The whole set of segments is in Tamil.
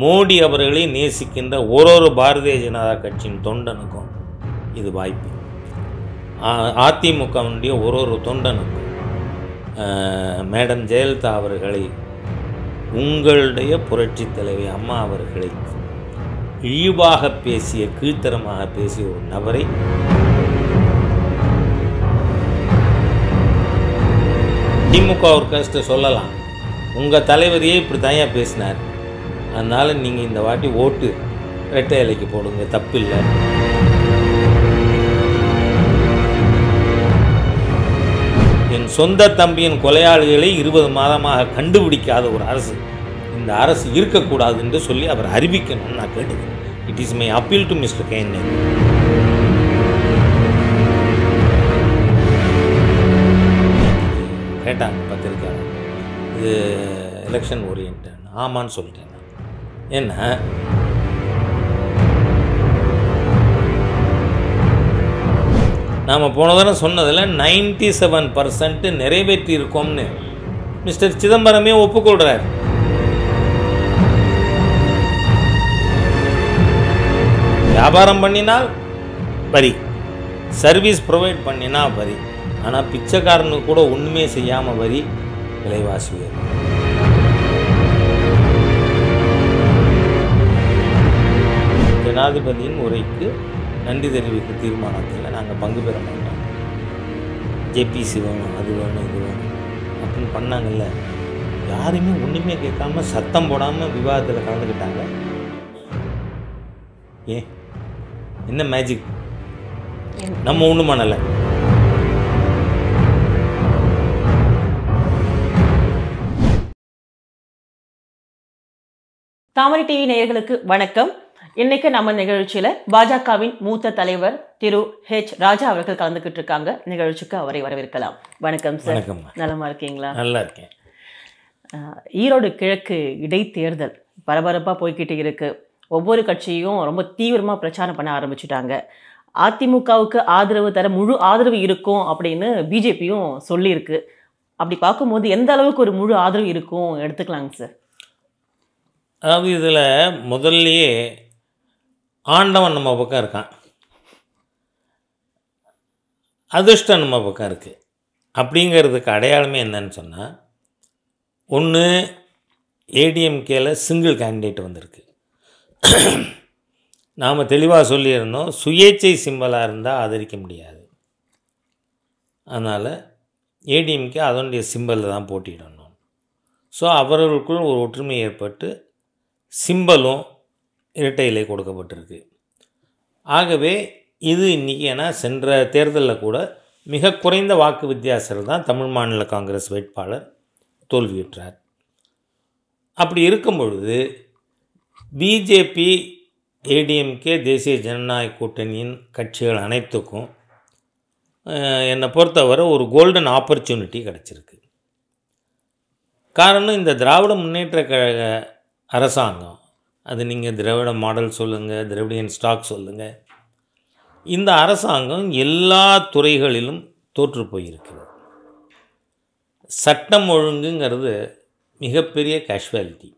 மோடி அவர்களை நேசிக்கின்ற ஒரு ஒரு பாரதிய ஜனதா கட்சியின் தொண்டனுக்கும் இது வாய்ப்பு. அதிமுகவுடைய ஒரு ஒரு தொண்டனுக்கும் மேடம் ஜெயலலிதா அவர்களை உங்களுடைய புரட்சித் தலைவி அம்மா அவர்களை இழிவாக பேசிய கீழ்த்தரமாக பேசிய ஒரு நபரை திமுக ஒரு கஷ்ட சொல்லலாம். உங்கள் தலைவரையே இப்படி தனியாக பேசினார்? அதனால் நீங்கள் இந்த வாட்டி ஓட்டு ரெட்டை இலைக்கு போடுங்க தப்பில்லை. என் சொந்த தம்பியின் கொலையாளிகளை இருபது மாதமாக கண்டுபிடிக்காத ஒரு அரசு இந்த அரசு இருக்கக்கூடாது என்று சொல்லி அவர் அறிவிக்கணும்னு நான் கேட்டுக்கிறேன். It is my appeal to mister can கேட்டாங்க பத்திரிக்கையாளர் இது எலெக்ஷன் ஓரியன்ட் ஆமான்னு சொல்லிட்டேன். என்ன? நாம் போன தடவை சொன்னதில் நைன்டி செவன் பர்சன்ட் நிறைவேற்றி இருக்கோம்னு மிஸ்டர் சிதம்பரமே ஒப்புக்கொள்கிறார் வியாபாரம் பண்ணினால் வரி சர்வீஸ் ப்ரொவைட் பண்ணினா வரி ஆனால் பிச்சைக்காரனுக்கு கூட ஒன்றுமே செய்யாமல் வரி விலைவாசி உயரும் ஜனாதிபதியின் உரைக்கு நன்றி தெரிவிக்கும் தீர்மானத்தில் நாங்கள் பங்கு பெற மாட்டோம். ஜேபிசி வேணும் அது வேணும் இது வேணும் அப்படின்னு பண்ணாங்கல்ல. யாருமே ஒன்றுமே கேட்காம சத்தம் போடாமல் விவாதத்தில் கலந்துக்கிட்டாங்க. ஏ என்ன மேஜிக் நம்ம ஒன்றும் பண்ணலை. தாமரை டிவி நேயர்களுக்கு வணக்கம். இன்னைக்கு நம்ம நிகழ்ச்சியில பாஜகவின் மூத்த தலைவர் திரு ஹெச் ராஜா அவர்கள் கலந்துக்கிட்டு இருக்காங்க. நிகழ்ச்சிக்கு அவரை வரவேற்கலாம். வணக்கம் சார். நலமா இருக்கீங்களா? நல்லா இருக்கேன். ஈரோடு கிழக்கு இடைத்தேர்தல் பரபரப்பா போய்கிட்டு இருக்கு. ஒவ்வொரு கட்சியும் ரொம்ப தீவிரமா பிரச்சாரம் பண்ண ஆரம்பிச்சுட்டாங்க. அதிமுகவுக்கு ஆதரவு தர முழு ஆதரவு இருக்கும் அப்படின்னு பிஜேபியும் சொல்லியிருக்கு. அப்படி பார்க்கும்போது எந்த அளவுக்கு ஒரு முழு ஆதரவு இருக்கும்? எடுத்துக்கலாங்க சார். அதாவது இதில் முதல்லையே ஆண்டவன் நம்ம பக்கம் இருக்கான். அதிர்ஷ்டம் நம்ம பக்கம் இருக்குது அப்படிங்கிறதுக்கு அடையாளமே என்னன்னு சொன்னால் ஒன்று ஏடிஎம்கேல சிங்கிள் கேண்டிடேட் வந்திருக்கு. நாம் தெளிவாக சொல்லியிருந்தோம் சுயேச்சை சிம்பலாக இருந்தால் ஆதரிக்க முடியாது. அதனால் ஏடிஎம்கே அதனுடைய சிம்பலில் தான் போட்டியிடணும். ஸோ அவர்களுக்குள் ஒரு ஒற்றுமை ஏற்பட்டு சிம்பலும் இரட்டை இலை கொடுக்கப்பட்டிருக்கு. ஆகவே இது இன்றைக்கி ஏன்னா சென்ற தேர்தலில் கூட மிக குறைந்த வாக்கு வித்தியாசத்தில் தான் தமிழ் மாநில காங்கிரஸ் வேட்பாளர் தோல்வியுற்றார். அப்படி இருக்கும் பொழுது பிஜேபி ஏடிஎம்கே தேசிய ஜனநாயக கூட்டணியின் கட்சிகள் அனைத்துக்கும் என்னை பொறுத்தவரை ஒரு கோல்டன் ஆப்பர்ச்சுனிட்டி கிடச்சிருக்கு. காரணம் இந்த திராவிட முன்னேற்ற கழக அரசாங்கம் அது நீங்கள் திராவிட மாடல் சொல்லுங்கள் திராவிடியன் ஸ்டாக் சொல்லுங்கள் இந்த அரசாங்கம் எல்லா துறைகளிலும் தோற்று போயிருக்கிறது. சட்டம் ஒழுங்குங்கிறது மிகப்பெரிய கேஷுவாலிட்டி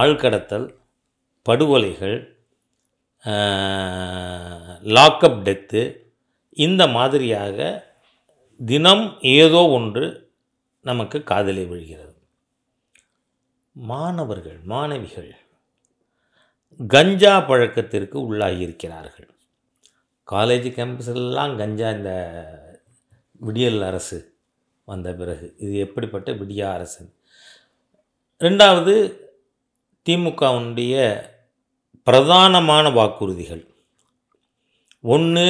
ஆழ்கடத்தல் படுகொலைகள் லாக்அப் டெத்து இந்த மாதிரியாக தினம் ஏதோ ஒன்று நமக்கு காதலை விழுகிறது. மாணவர்கள் மாணவிகள் கஞ்சா பழக்கத்திற்கு உள்ளாகியிருக்கிறார்கள். காலேஜ் கேம்பஸ்லாம் கஞ்சா இந்த விடியல் அரசு வந்த பிறகு இது எப்படிப்பட்ட விடியா அரசு ரெண்டாவது திமுகவுடைய பிரதானமான வாக்குறுதிகள். ஒன்று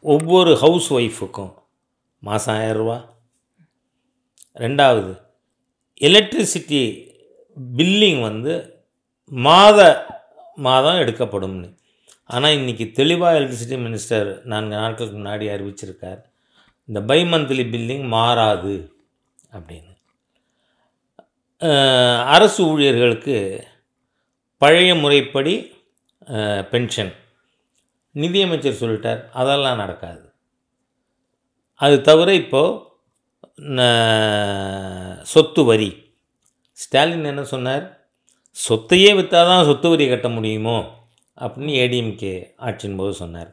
ஒவ்வொரு ஹவுஸ் ஒய்ஃபுக்கும் மாதம் ஆயரூவா ரெண்டாவது எலக்ட்ரிசிட்டி பில்லிங் வந்து மாத மாதம் எடுக்கப்படும்னு. ஆனால் இன்றைக்கி தெளிவாக எலக்ட்ரிசிட்டி மினிஸ்டர் நான்கு நாட்களுக்கு முன்னாடி அறிவிச்சிருக்கார் இந்த பை மந்த்லி பில்லிங் மாறாது அப்படின்னு. அரசு ஊழியர்களுக்கு பழைய முறைப்படி பென்ஷன் நிதியமைச்சர் சொல்லிட்டார் அதெல்லாம் நடக்காது. அது தவிர இப்போது சொத்து வரி. ஸ்டாலின் என்ன சொன்னார்? சொத்தையே விற்றா தான் சொத்து வரி கட்ட முடியுமோ? அப்படின்னு ஏடிஎம்கே ஆட்சியின் போது சொன்னார்.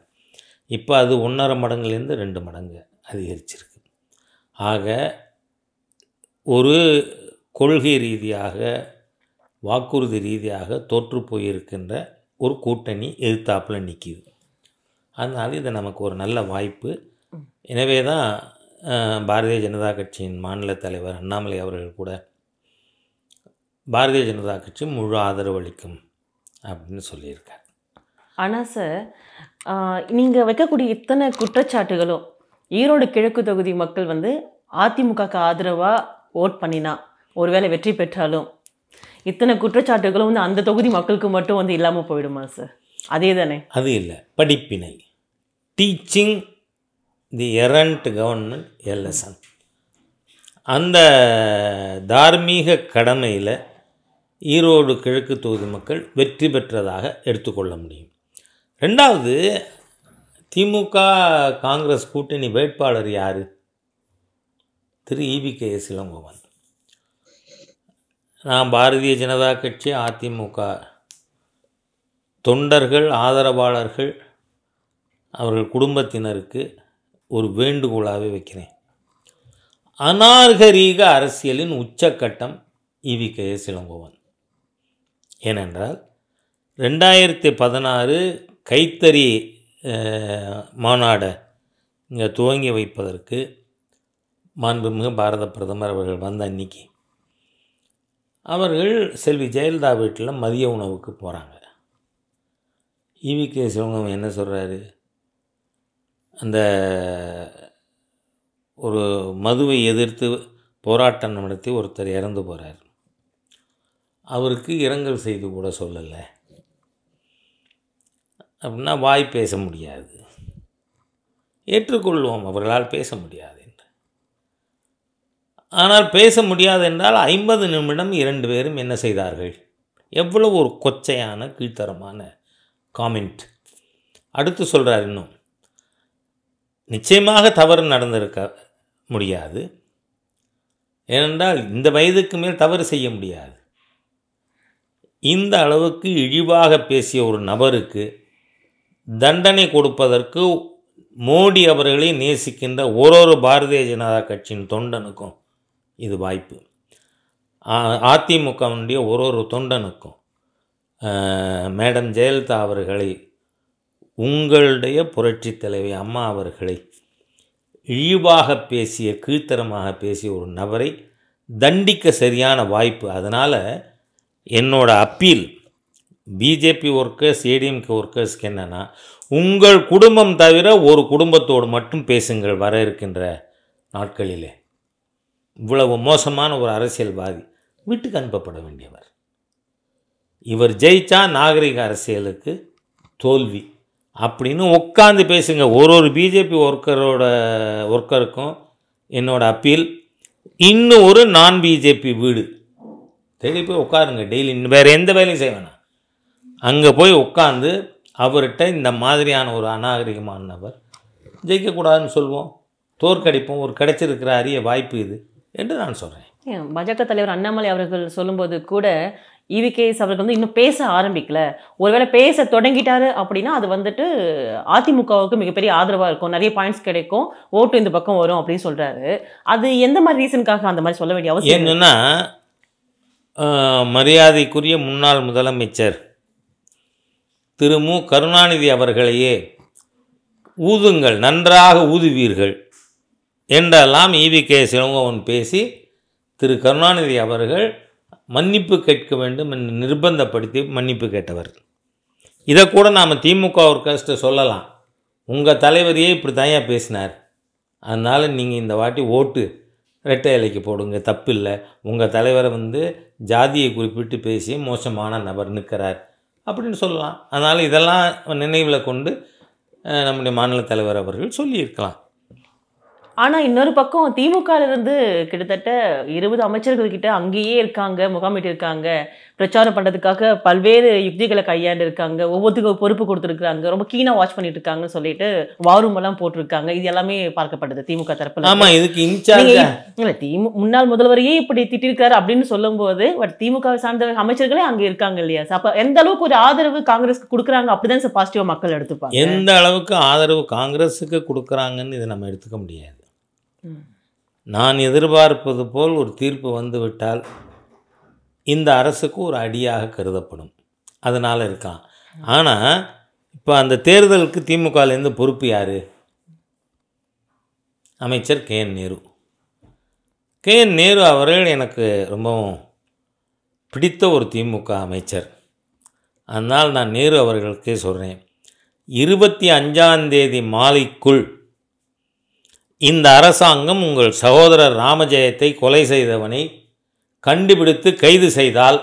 இப்போ அது ஒன்றரை மடங்குலேருந்து ரெண்டு மடங்கு அதிகரிச்சிருக்கு. ஆக ஒரு கொள்கை ரீதியாக வாக்குறுதி ரீதியாக தோற்று போயிருக்கின்ற ஒரு கூட்டணி எதிர்த்தாப்பில் நிற்கிது அதனால் இது நமக்கு ஒரு நல்ல வாய்ப்பு. எனவே தான் பாரதிய ஜனதா கட்சியின் மாநில தலைவர் அண்ணாமலை அவர்கள் கூட பாரதிய ஜனதா கட்சி முழு ஆதரவு அளிக்கும் அப்படின்னு சொல்லியிருக்கார். ஆனால் சார் நீங்கள் வைக்கக்கூடிய இத்தனை குற்றச்சாட்டுகளும் ஈரோடு கிழக்கு தொகுதி மக்கள் வந்து அதிமுகக்கு ஆதரவாக ஓட் பண்ணினா ஒருவேளை வெற்றி பெற்றாலும் இத்தனை குற்றச்சாட்டுகளும் வந்து அந்த தொகுதி மக்களுக்கு மட்டும் வந்து இல்லாமல் போயிடுமா சார்? அதே தானே? அது இல்லை படிப்பினை. டீச்சிங் தி எரண்ட் கவர்மெண்ட் எல்எஸ்என் அந்த தார்மீக கடமையில் ஈரோடு கிழக்கு தொகுதி மக்கள் வெற்றி பெற்றதாக எடுத்துக்கொள்ள முடியும். ரெண்டாவது திமுக காங்கிரஸ் கூட்டணி வேட்பாளர் யார்? திரு E V K. S Elangovan நான் பாரதிய ஜனதா கட்சி அதிமுக தொண்டர்கள் ஆதரவாளர்கள் அவர்கள் குடும்பத்தினருக்கு ஒரு வேண்டுகோளாகவே வைக்கிறேன். அநாகரீக அரசியலின் உச்சக்கட்டம் இவி கே. இளங்கோவன். ஏனென்றால் ரெண்டாயிரத்தி பதினாறு கைத்தறி மாநாடை இங்கே துவங்கி வைப்பதற்கு மாண்புமிகு பாரத பிரதமர் அவர்கள் வந்த அன்னைக்கு அவர்கள் செல்வி ஜெயலலிதா வீட்டில் மதிய உணவுக்கு போகிறாங்க இவி கே. சிவங்கம் என்ன சொல்கிறாரு அந்த ஒரு மதுவை எதிர்த்து போராட்டம் நடத்தி ஒருத்தர் இறந்து போகிறார் அவருக்கு இரங்கல் செய்து கூட சொல்லலை. அப்படின்னா வாய் பேச முடியாது. ஏற்றுக்கொள்வோம் அவர்களால் பேச முடியாது என்று. ஆனால் பேச முடியாது என்றால் ஐம்பது நிமிடம் இரண்டு பேரும் என்ன செய்தார்கள்? எவ்வளவு ஒரு கொச்சையான கீழ்த்தரமான காமெண்ட் அடுத்து சொல்கிறார் இன்னும். நிச்சயமாக தவறு நடந்திருக்க முடியாது. ஏனென்றால் இந்த வயதுக்கு மேல் தவறு செய்ய முடியாது. இந்த அளவுக்கு இழிவாக பேசிய ஒரு நபருக்கு தண்டனை கொடுப்பதற்கு மோடி அவர்களை நேசிக்கின்ற ஒரு ஒரு பாரதிய ஜனதா கட்சியின் தொண்டனுக்கும் இது வாய்ப்பு. ஆ- அதிமுகவினுடைய ஒரு ஒரு தொண்டனுக்கும் மேடம் ஜெயலலிதா அவர்களை உங்களுடைய புரட்சி தலைவி அம்மா அவர்களை இழிவாக பேசிய கீழ்த்தரமாக பேசிய ஒரு நபரை தண்டிக்க சரியான வாய்ப்பு. அதனால் என்னோட அப்பீல் பிஜேபி ஒர்க்கர்ஸ் ஏடிஎம்கே ஒர்க்கர்ஸ்க்கு என்னென்னா உங்கள் குடும்பம் தவிர ஒரு குடும்பத்தோடு மட்டும் பேசுங்கள் வர இருக்கின்ற நாட்களிலே. இவ்வளவு மோசமான ஒரு அரசியல்வாதி வீட்டுக்கு அனுப்பப்பட வேண்டியவர். இவர் ஜெயிச்சா நாகரிக அரசியலுக்கு தோல்வி. அப்படின்னு உட்காந்து பேசுங்க. ஒரு ஒரு பிஜேபி ஒர்க்கரோட ஒர்க்கருக்கும் என்னோட அப்பீல் இன்னும் ஒரு நான் பிஜேபி வீடு. தேடி போய் உட்காருங்க. டெய்லி வேறு எந்த வேலையும் செய்ய வேணாம். அங்கே போய் உட்காந்து அவர்கிட்ட இந்த மாதிரியான ஒரு அநாகரிகமான நபர் ஜெயிக்கக்கூடாதுன்னு சொல்லுவோம் தோற்கடிப்போம். ஒரு கிடைச்சிருக்கிற அரிய வாய்ப்பு இது. என்று நான் சொல்கிறேன் பாஜக தலைவர் அண்ணாமலை அவர்கள் சொல்லும்போது கூட இவிகேஎஸ் அவருக்கு வந்து இன்னும் பேச ஆரம்பிக்கல. ஒருவேளை பேச தொடங்கிட்டாரு அப்படின்னா அது வந்துட்டு அதிமுகவுக்கு மிகப்பெரிய ஆதரவாக இருக்கும். நிறைய பாயிண்ட்ஸ் கிடைக்கும். ஓட்டு இந்த பக்கம் வரும் அப்படின்னு சொல்கிறாரு அது எந்த மாதிரி ரீசனுக்காக அந்த மாதிரி சொல்ல வேண்டிய அவசியம் என்னென்னா மரியாதைக்குரிய முன்னாள் முதலமைச்சர் திரு மு. கருணாநிதி அவர்களையே ஊதுங்கள் நன்றாக ஊதுவீர்கள் என்றெல்லாம் ஈவி கே பேசி திரு கருணாநிதி அவர்கள் மன்னிப்பு கேட்க வேண்டும் என்று நிர்பந்தப்படுத்தி மன்னிப்பு கேட்டவர் இதை கூட நாம் திமுக ஒர்க்கர்ஸ்ட்ட சொல்லலாம். உங்கள் தலைவரையே இப்படி தான் பேசினார். அதனால் நீங்கள் இந்த வாட்டி ஓட்டு ரெட்டை இலைக்கு போடுங்க. தப்பு இல்லை உங்கள் தலைவரை வந்து ஜாதியை குறிப்பிட்டு பேசி மோசமான நபர் நிற்கிறார் அப்படின்னு சொல்லலாம். அதனால் இதெல்லாம் நினைவில் கொண்டு நம்முடைய மாநில தலைவர் அவர்கள் சொல்லியிருக்கலாம். ஆனால் இன்னொரு பக்கம் திமுகல இருந்து கிட்டத்தட்ட இருபது அமைச்சர்கள் கிட்ட அங்கேயே இருக்காங்க முகாமிட்டு இருக்காங்க பிரச்சாரம் பண்ணுறதுக்காக பல்வேறு யுக்திகளை கையாண்டு இருக்காங்க ஒவ்வொருத்துக்கும் பொறுப்பு கொடுத்துருக்காங்க ரொம்ப கீனாக வாட்ச் பண்ணிட்டு இருக்காங்கன்னு சொல்லிட்டு வாரும் எல்லாம் போட்டிருக்காங்க. இது எல்லாமே பார்க்கப்படுது திமுக தரப்புல. ஆமாம் இதுக்கு இல்ல திமு முன்னாள் முதல்வரையே இப்படி திட்டிருக்காரு அப்படின்னு சொல்லும்போது பட் திமுக சார்ந்த அமைச்சர்களே அங்க இருக்காங்க இல்லையா? அப்ப எந்த அளவுக்கு ஒரு ஆதரவு காங்கிரஸ்க்கு கொடுக்குறாங்க? அப்படிதான் சார் பாசிட்டிவா மக்கள் எடுத்துப்பாங்க. எந்த அளவுக்கு ஆதரவு காங்கிரஸுக்கு கொடுக்குறாங்கன்னு இதை நம்ம எடுத்துக்க முடியாது. நான் எதிர்பார்ப்பது போல் ஒரு தீர்ப்பு வந்துவிட்டால் இந்த அரசுக்கு ஒரு அடியாக கருதப்படும். அதனால் இருக்கலாம் ஆனால் இப்போ அந்த தேர்தலுக்கு திமுகலேருந்து பொறுப்பு யார்? அமைச்சர் K N Nehru. K N Nehru அவர்கள் எனக்கு ரொம்பவும் பிடித்த ஒரு திமுக அமைச்சர். அதனால் நான் நேரு அவர்களுக்கே சொல்கிறேன் இருபத்தி அஞ்சாந்தேதி மாலைக்குள் இந்த அரசாங்கம் உங்கள் சகோதரர் ராமஜெயத்தை கொலை செய்தவனை கண்டுபிடித்து கைது செய்தால்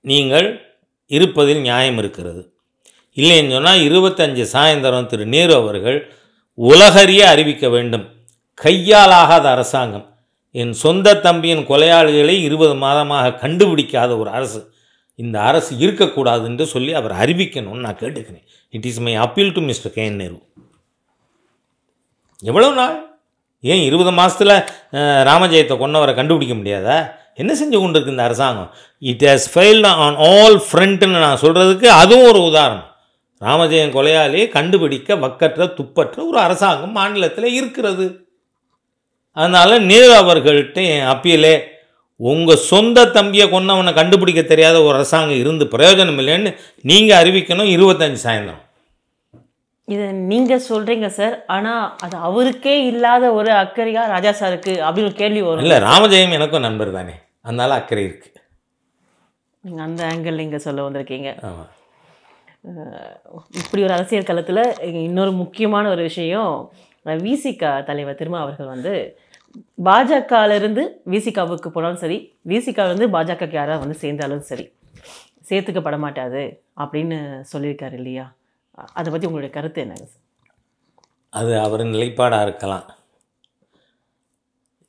நீங்கள் இருப்பதில் நியாயம் இருக்கிறது. இல்லைன்னு சொன்னால் இருபத்தஞ்சு சாயந்தரம் திரு நேரு அவர்கள் உலகறிய அறிவிக்க வேண்டும். கையாலாகாத அரசாங்கம். என் சொந்த தம்பியின் கொலையாளிகளை இருபது மாதமாக கண்டுபிடிக்காத ஒரு அரசு. இந்த அரசு இருக்கக்கூடாது என்று சொல்லி அவர் அறிவிக்கணும்னு நான் கேட்டுக்கிறேன். It is my appeal to mister K N Nehru எவ்வளவு நாள்? ஏன் இருபது மாதத்தில் ராமஜெயத்தை கொன்னவரை கண்டுபிடிக்க முடியாதா? என்ன செஞ்சு கொண்டு இருக்கு இந்த அரசாங்கம்? It has failed on all ஃப்ரண்ட்னு நான் சொல்கிறதுக்கு அதுவும் ஒரு உதாரணம். ராமஜெயம் கொலையாளியை கண்டுபிடிக்க வக்கற்ற துப்பற்ற ஒரு அரசாங்கம் மாநிலத்தில் இருக்கிறது. அதனால் நேரு அவர்கள்ட்ட என் அப்பீலே உங்கள் சொந்த தம்பியை கொன்னவனை கண்டுபிடிக்க தெரியாத ஒரு அரசாங்கம் இருந்து பிரயோஜனம் இல்லைன்னு நீங்கள் அறிவிக்கணும் இருபத்தஞ்சி சாயந்தரம். இதை நீங்க சொல்றீங்க சார் ஆனா அது அவருக்கே இல்லாத ஒரு அக்கறையா ராஜா சாருக்கு அப்படின்னு ஒரு கேள்வி வரும். இல்லை ராமஜெயம் எனக்கும் நண்பர் தானே. அதனால அக்கறை இருக்குது நீங்க அந்த ஆங்கிள் இங்க சொல்ல வந்திருக்கீங்க. இப்படி ஒரு அரசியல் களத்தில் இன்னொரு முக்கியமான ஒரு விஷயம் விசிகா தலைவர் திருமா அவர்கள் வந்து பாஜகல இருந்து விசிகாவுக்கு போனாலும் சரி விசிகாவிலேருந்து பாஜகக்கு யாராவது வந்து சேர்ந்தாலும் சரி சேர்த்துக்கப்பட மாட்டாது அப்படின்னு சொல்லியிருக்காரு இல்லையா? அதை பற்றி உங்களுடைய கருத்து என்னங்க சார் அது அவரின் நிலைப்பாடாக இருக்கலாம்.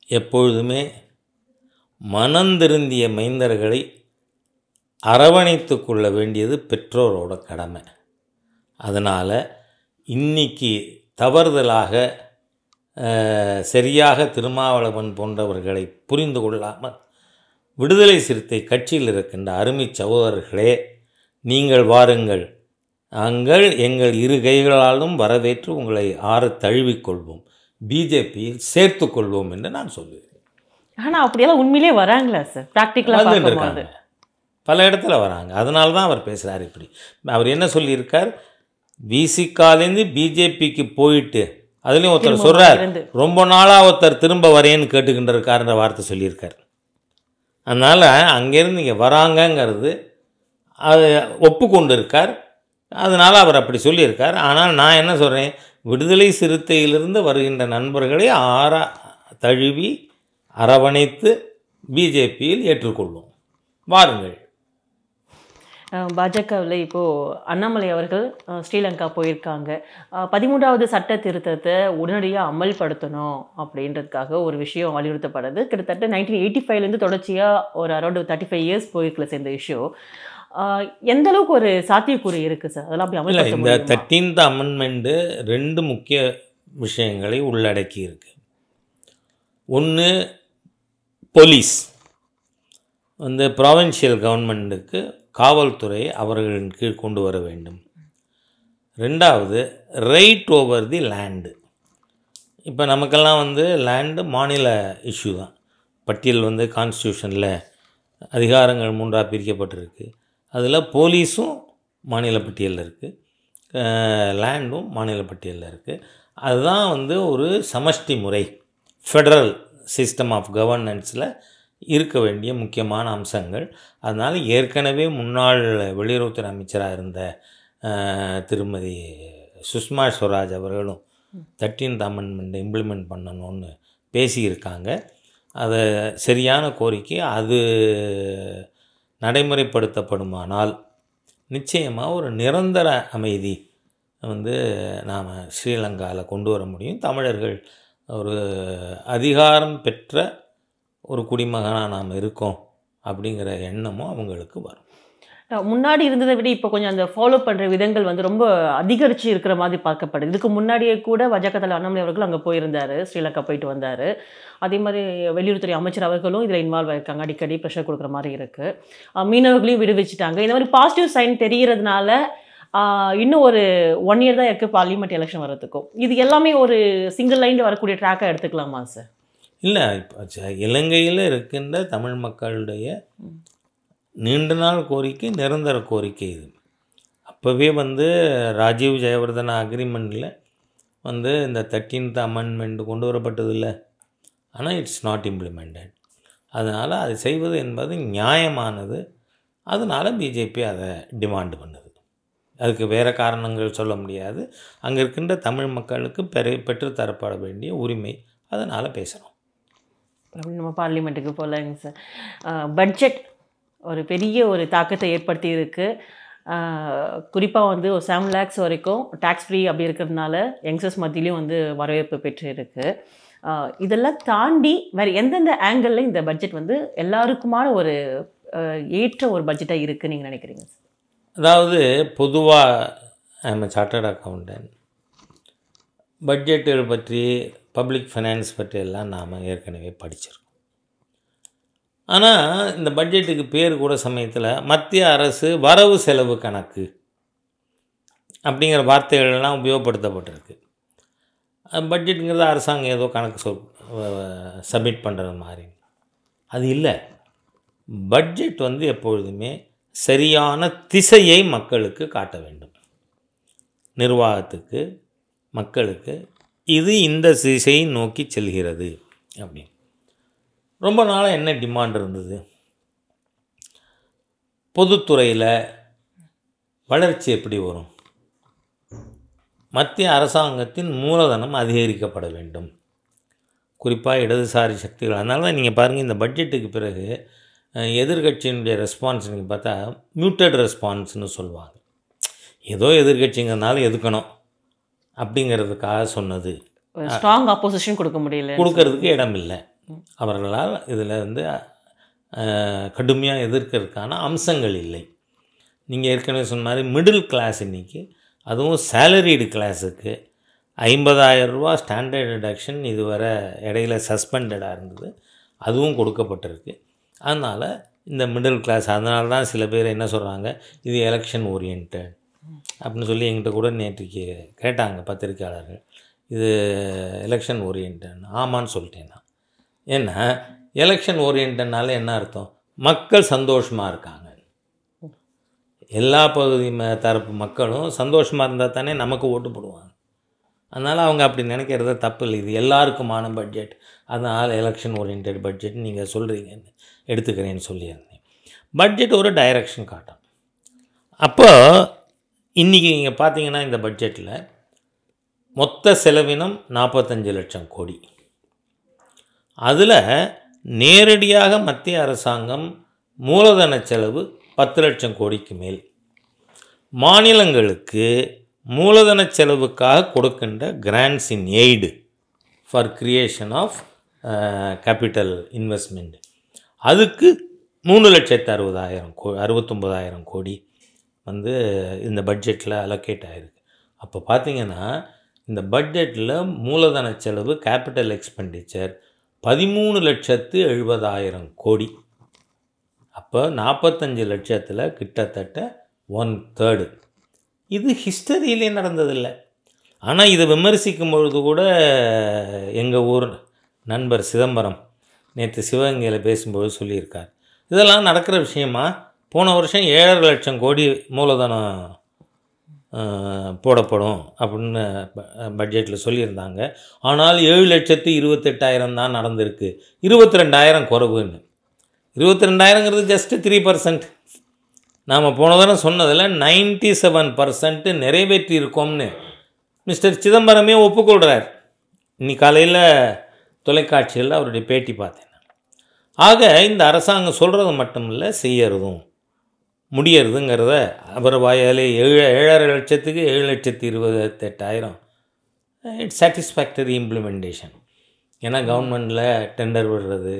எப்பொழுதுமே மனந்திருந்திய மைந்தர்களை அரவணைத்து கொள்ள வேண்டியது பெற்றோரோட கடமை. அதனால் இன்னைக்கு தவறுதலாக சரியாக திருமாவளவன் போன்றவர்களை புரிந்து கொள்ளாமல் விடுதலை சிறுத்தை கட்சியில் இருக்கின்ற அருமை சகோதரர்களே நீங்கள் வாருங்கள். நாங்கள் எங்கள் இரு கைகளாலும் வரவேற்று உங்களை ஆற தழுவிக்கொள்வோம். பிஜேபியில் சேர்த்து கொள்வோம் என்று நான் சொல்லுவேன். ஆனால் அப்படியெல்லாம் உண்மையிலே வராங்களா சார் ப்ராக்டிக்கலாக இருக்காங்க. பல இடத்துல வராங்க. அதனால தான் அவர் பேசுகிறார் இப்படி. அவர் என்ன சொல்லியிருக்கார்? விசிகாலேருந்து பிஜேபிக்கு போயிட்டு அதுலேயும் ஒருத்தர் சொல்கிறார். ரொம்ப நாளாக ஒருத்தர் திரும்ப வரேன்னு கேட்டுக்கிட்டு இருக்காருன்ற வார்த்தை சொல்லியிருக்கார். அதனால் அங்கேருந்து இங்கே வராங்கங்கிறது அது ஒப்புக்கொண்டு இருக்கார் அதனால் அவர் அப்படி சொல்லியிருக்கார். ஆனால் நான் என்ன சொல்கிறேன் விடுதலை சிறுத்தையிலிருந்து வருகின்ற நண்பர்களை ஆற தழுவி அரவணைத்து பிஜேபியில் ஏற்றுக்கொள்வோம். வாருங்கள். பாஜகவில் இப்போது அண்ணாமலை அவர்கள் ஸ்ரீலங்கா போயிருக்காங்க. பதிமூன்றாவது சட்ட திருத்தத்தை உடனடியாக அமல்படுத்தணும் அப்படின்றதுக்காக ஒரு விஷயம் வலியுறுத்தப்படுது. கிட்டத்தட்ட நைன்டீன் எயிட்டி ஃபைவ்லேருந்து தொடர்ச்சியாக ஒரு அரௌண்ட் தேர்ட்டி ஃபைவ் இயர்ஸ் போயிருக்கல சேர்ந்த இஷ்யூ எந்த அளவுக்கு ஒரு சாத்தியக்கூறு இருக்குது சார்? அதெல்லாம் அப்படி இல்லை இந்த தேர்ட்டீன்த் அமெண்ட்மெண்ட்டு ரெண்டு முக்கிய விஷயங்களை உள்ளடக்கி இருக்கு. ஒன்று போலீஸ் வந்து ப்ராவின்ஷியல் கவர்மெண்ட்டுக்கு காவல்துறை அவர்களின் கீழ் கொண்டு வர வேண்டும். ரெண்டாவது ரைட் ஓவர் தி லேண்டு இப்போ நமக்கெல்லாம் வந்து லேண்டு மாநில இஷ்யூ தான். பட்டியல் வந்து கான்ஸ்டியூஷனில் அதிகாரங்கள் மூன்றாக பிரிக்கப்பட்டிருக்கு. அதில் போலீஸும் மாநில பட்டியலில் இருக்குது லேண்டும் மாநில பட்டியலில் இருக்குது அதுதான் வந்து ஒரு சமஷ்டி முறை. ஃபெடரல் சிஸ்டம் ஆஃப் கவர்னன்ஸில் இருக்க வேண்டிய முக்கியமான அம்சங்கள். அதனால் ஏற்கனவே முன்னாள் வெளியுறவுத்துறை அமைச்சராக இருந்த திருமதி சுஷ்மா ஸ்வராஜ் அவர்களும் தேர்ட்டீன்த் அமெண்ட்மெண்ட்டை இம்ப்ளிமெண்ட் பண்ணணும்னு பேசியிருக்காங்க. அது சரியான கோரிக்கை அது நடைமுறைப்படுத்தப்படுமானால் நிச்சயமாக ஒரு நிரந்தர அமைதி வந்து நாம் ஸ்ரீலங்காவில் கொண்டு வர முடியும். தமிழர்கள் ஒரு அதிகாரம் பெற்ற ஒரு குடிமகனாக நாம் இருக்கோம் அப்படிங்கிற எண்ணமும் அவங்களுக்கு வரும். முன்னாடி இருந்ததை விட இப்போ கொஞ்சம் அந்த ஃபாலோ பண்ணுற விதங்கள் வந்து ரொம்ப அதிகரித்து இருக்கிற மாதிரி பார்க்கப்படுது. இதுக்கு முன்னாடியே கூட தலைவர் அண்ணாமலை அவர்கள் அங்கே போயிருந்தார் ஸ்ரீலங்கா போயிட்டு வந்தார். அதே மாதிரி வெளியுறவுத்துறை அமைச்சர் அவர்களும் இதில் இன்வால்வ் ஆயிருக்காங்க அடிக்கடி ப்ரெஷர் கொடுக்குற மாதிரி இருக்குது மீனவர்களையும் விடுவிச்சிட்டாங்க. இந்த மாதிரி பாசிட்டிவ் சைன் தெரியறதுனால ஆஹ் இன்னும் ஒரு ஒன் இயர் தான் இருக்குது பார்லிமெண்ட் எலெக்ஷன் வர்றதுக்கும். இது எல்லாமே ஒரு சிங்கிள் லைனில் வரக்கூடிய ட்ராக்காக எடுத்துக்கலாமா சார் இல்லை இப்போ இலங்கையில் இருக்கின்ற தமிழ் மக்களுடைய நீண்ட நாள் கோரிக்கை நிரந்தர கோரிக்கை இது. அப்போவே வந்து ராஜீவ் ஜெயவர்தன அக்ரிமெண்ட்டில் வந்து இந்த தேர்ட்டீன்த் அமெண்ட்மெண்ட் கொண்டு வரப்பட்டதில்லை. ஆனால் இட்ஸ் நாட் இம்ப்ளிமெண்டட் அதனால் அது செய்வது என்பது நியாயமானது. அதனால் பிஜேபி அதை டிமாண்ட் பண்ணுது. அதுக்கு வேறு காரணங்கள் சொல்ல முடியாது. அங்கே இருக்கின்ற தமிழ் மக்களுக்கு பெரு பெற்றுத்தரப்பட வேண்டிய உரிமை. அதனால் பேசுகிறோம் நம்ம பார்லிமெண்ட்டுக்கு போகலாங்க சார். பட்ஜெட் ஒரு பெரிய ஒரு தாக்கத்தை ஏற்படுத்தி இருக்குது குறிப்பாக வந்து ஒரு செவன் லேக்ஸ் வரைக்கும் டேக்ஸ் ஃப்ரீ அப்படி இருக்கிறதுனால யங்ஸ்டர்ஸ் மத்தியிலையும் வந்து வரவேற்பு பெற்று இருக்கு. இதெல்லாம் தாண்டி வேறு எந்தெந்த ஆங்கிளில் இந்த பட்ஜெட் வந்து எல்லாருக்குமான ஒரு ஏற்ற ஒரு பட்ஜெட்டாக இருக்குன்னு நீங்கள் நினைக்கிறீங்க? சார் அதாவது பொதுவாக ஐம் சார்ட்டர்ட் அக்கௌண்டன்ட் பட்ஜெட்டுகள் பற்றி பப்ளிக் ஃபைனான்ஸ் பற்றி எல்லாம் நாம் ஏற்கனவே படிச்சிருக்கோம். ஆனால் இந்த பட்ஜெட்டுக்கு பேர் கூட சமயத்தில் மத்திய அரசு வரவு செலவு கணக்கு அப்படிங்கிற வார்த்தைகள்லாம் உபயோகப்படுத்தப்பட்டிருக்கு. பட்ஜெட்டுங்கிறது அரசாங்கம் ஏதோ கணக்கு சொல் சப்மிட் பண்ணுறது மாதிரி. அது இல்லை. பட்ஜெட் வந்து எப்பொழுதுமே சரியான திசையை மக்களுக்கு காட்ட வேண்டும். நிர்வாகத்துக்கு மக்களுக்கு இது இந்த திசையை நோக்கி செல்கிறது அப்படின்னு. ரொம்ப நாளாக என்ன டிமாண்ட் இருந்தது? பொதுத்துறையில் வளர்ச்சி எப்படி வரும்? மத்திய அரசாங்கத்தின் மூலதனம் அதிகரிக்கப்பட வேண்டும். குறிப்பாக இடதுசாரி சக்திகள். அதனால தான் நீங்கள் பாருங்கள் இந்த பட்ஜெட்டுக்கு பிறகு அஹ், எதிர்க்கட்சியினுடைய ரெஸ்பான்ஸ் நீங்கள் பார்த்தா மியூட்டட் ரெஸ்பான்ஸ்னு சொல்லுவாங்க. ஏதோ எதிர்க்கட்சிங்கிறதுனால எதுக்கணும்? அப்படிங்கிறதுக்காக சொன்னது. ஸ்ட்ராங் ஆப்போசிஷன் கொடுக்க முடியல கொடுக்கறதுக்கு இடம் இல்லை அவர்களால் இதில் வந்து கடுமையாக எதிர்க்கிறதுக்கான அம்சங்கள் இல்லை. நீங்கள் ஏற்கனவே சொன்ன மாதிரி மிடில் கிளாஸ் இன்றைக்கி அதுவும் சேலரிடு கிளாஸுக்கு ஐம்பதாயிரம் ரூபா ஸ்டாண்டர்ட் டிடக்ஷன் இதுவரை இடையில சஸ்பெண்டடாக இருந்தது. அதுவும் கொடுக்கப்பட்டிருக்கு. அதனால் இந்த மிடில் கிளாஸ் அதனால தான் சில பேர் என்ன சொல்கிறாங்க இது எலெக்ஷன் ஓரியன்ட் அப்படின்னு சொல்லி எங்கிட்ட கூட நேற்றுக்கு கேட்டாங்க பத்திரிக்கையாளர்கள் இது எலெக்ஷன் ஓரியன்ட் ஆமான்னு சொல்லிட்டேன் நான். ஏன்னா எலெக்ஷன் ஓரியன்ட்னால என்ன அர்த்தம்? மக்கள் சந்தோஷமாக இருக்காங்க. எல்லா பகுதி தரப்பு மக்களும் சந்தோஷமாக இருந்தால் தானே நமக்கு ஓட்டு போடுவாங்க. அதனால் அவங்க அப்படி நினைக்கிறது தப்பு இல்லை. இது எல்லாருக்குமான பட்ஜெட் அதனால் எலெக்ஷன் ஓரியன்ட் பட்ஜெட் நீங்கள் சொல்கிறீங்கன்னு எடுத்துக்கிறேன்னு சொல்லியிருந்தேன். பட்ஜெட் ஒரு டைரக்ஷன் காட்டும். அப்போ இன்றைக்கி நீங்கள் பார்த்தீங்கன்னா இந்த பட்ஜெட்டில் மொத்த செலவினம் நாற்பத்தஞ்சு லட்சம் கோடி. அதில் நேரடியாக மத்திய அரசாங்கம் மூலதன செலவு பத்து லட்சம் கோடிக்கு மேல். மாநிலங்களுக்கு மூலதன செலவுக்காக கொடுக்கின்ற grants in aid for creation of capital investment அதுக்கு மூணு லட்சத்து அறுபதாயிரம் கோ அறுபத்தொம்பதாயிரம் கோடி வந்து இந்த பட்ஜெட்டில் அலோகேட் ஆகிருக்கு அப்போ பார்த்தீங்கன்னா இந்த பட்ஜெட்டில் மூலதன செலவு கேபிட்டல் எக்ஸ்பெண்டிச்சர் பதிமூணு லட்சத்து எழுபதாயிரம் கோடி. அப்போ நாற்பத்தஞ்சு லட்சத்தில் கிட்டத்தட்ட ஒன் தேர்டு இது ஹிஸ்டரியிலே நடந்ததில்லை. ஆனால் இதை விமர்சிக்கும் பொழுது கூட எங்கள் ஊர் நண்பர் சிதம்பரம் நேற்று சிவகங்கையில் பேசும்போது சொல்லியிருக்கார். இதெல்லாம் நடக்கிற விஷயமா? போன வருஷம் ஏழரை லட்சம் கோடி மூலதனம் போடப்படும் அப்படின்னு பட்ஜெட்டில் சொல்லியிருந்தாங்க. ஆனால் ஏழு லட்சத்து இருபத்தெட்டாயிரம் தான் நடந்திருக்கு. இருபத்தி ரெண்டாயிரம் குறைவுன்னு. இருபத்தி ரெண்டாயிரங்கிறது ஜஸ்ட்டு த்ரீ பர்சன்ட் நாம் போன தடவை சொன்னதில் நைன்டி செவன் பர்சன்ட்டு நிறைவேற்றி இருக்கோம்னு மிஸ்டர் சிதம்பரமே ஒப்புக்கொள்கிறார் இன்னி காலையில் தொலைக்காட்சியில் அவருடைய பேட்டி பார்த்தேன் ஆக இந்த அரசாங்கம் சொல்கிறது மட்டும் இல்லை செய்யறதும். முடியறதுங்கிறத அவர் வாயாலே ஏழு ஏழரை லட்சத்துக்கு ஏழு லட்சத்து இருபத்தெட்டாயிரம். இட்ஸ் சாட்டிஸ்ஃபேக்டரி இம்ப்ளிமெண்டேஷன் ஏன்னா கவர்மெண்ட்டில் டெண்டர் விடுறது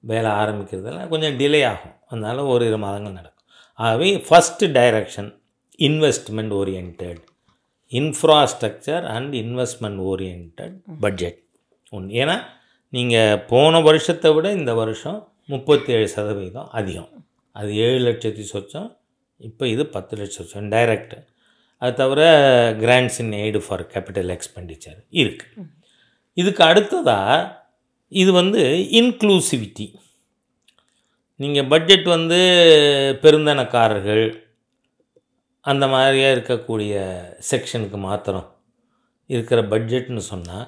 வேலை ஆரம்பிக்கிறதெல்லாம் கொஞ்சம் டிலே ஆகும். அதனால் ஓரிரு மாதங்கள் நடக்கும். ஆகவே first direction investment orient infrastructure and investment orient budget ஒன்று ஏன்னா நீங்கள் போன வருஷத்தை விட இந்த வருஷம் முப்பத்தி ஏழு சதவீதம் அதிகம். அது ஏழு லட்சத்தி சொச்சம் இப்போ இது பத்து லட்சம் சொச்சம் டைரக்ட் அது தவிர grants in aid for capital expenditure இருக்குது இதுக்கு அடுத்ததாக இது வந்து இன்க்ளூசிவிட்டி நீங்கள் பட்ஜெட் வந்து பெருந்தனக்காரர்கள் அந்த மாதிரியா இருக்கக்கூடிய செக்ஷனுக்கு மாத்திரம் இருக்கிற பட்ஜெட்னு சொன்னால்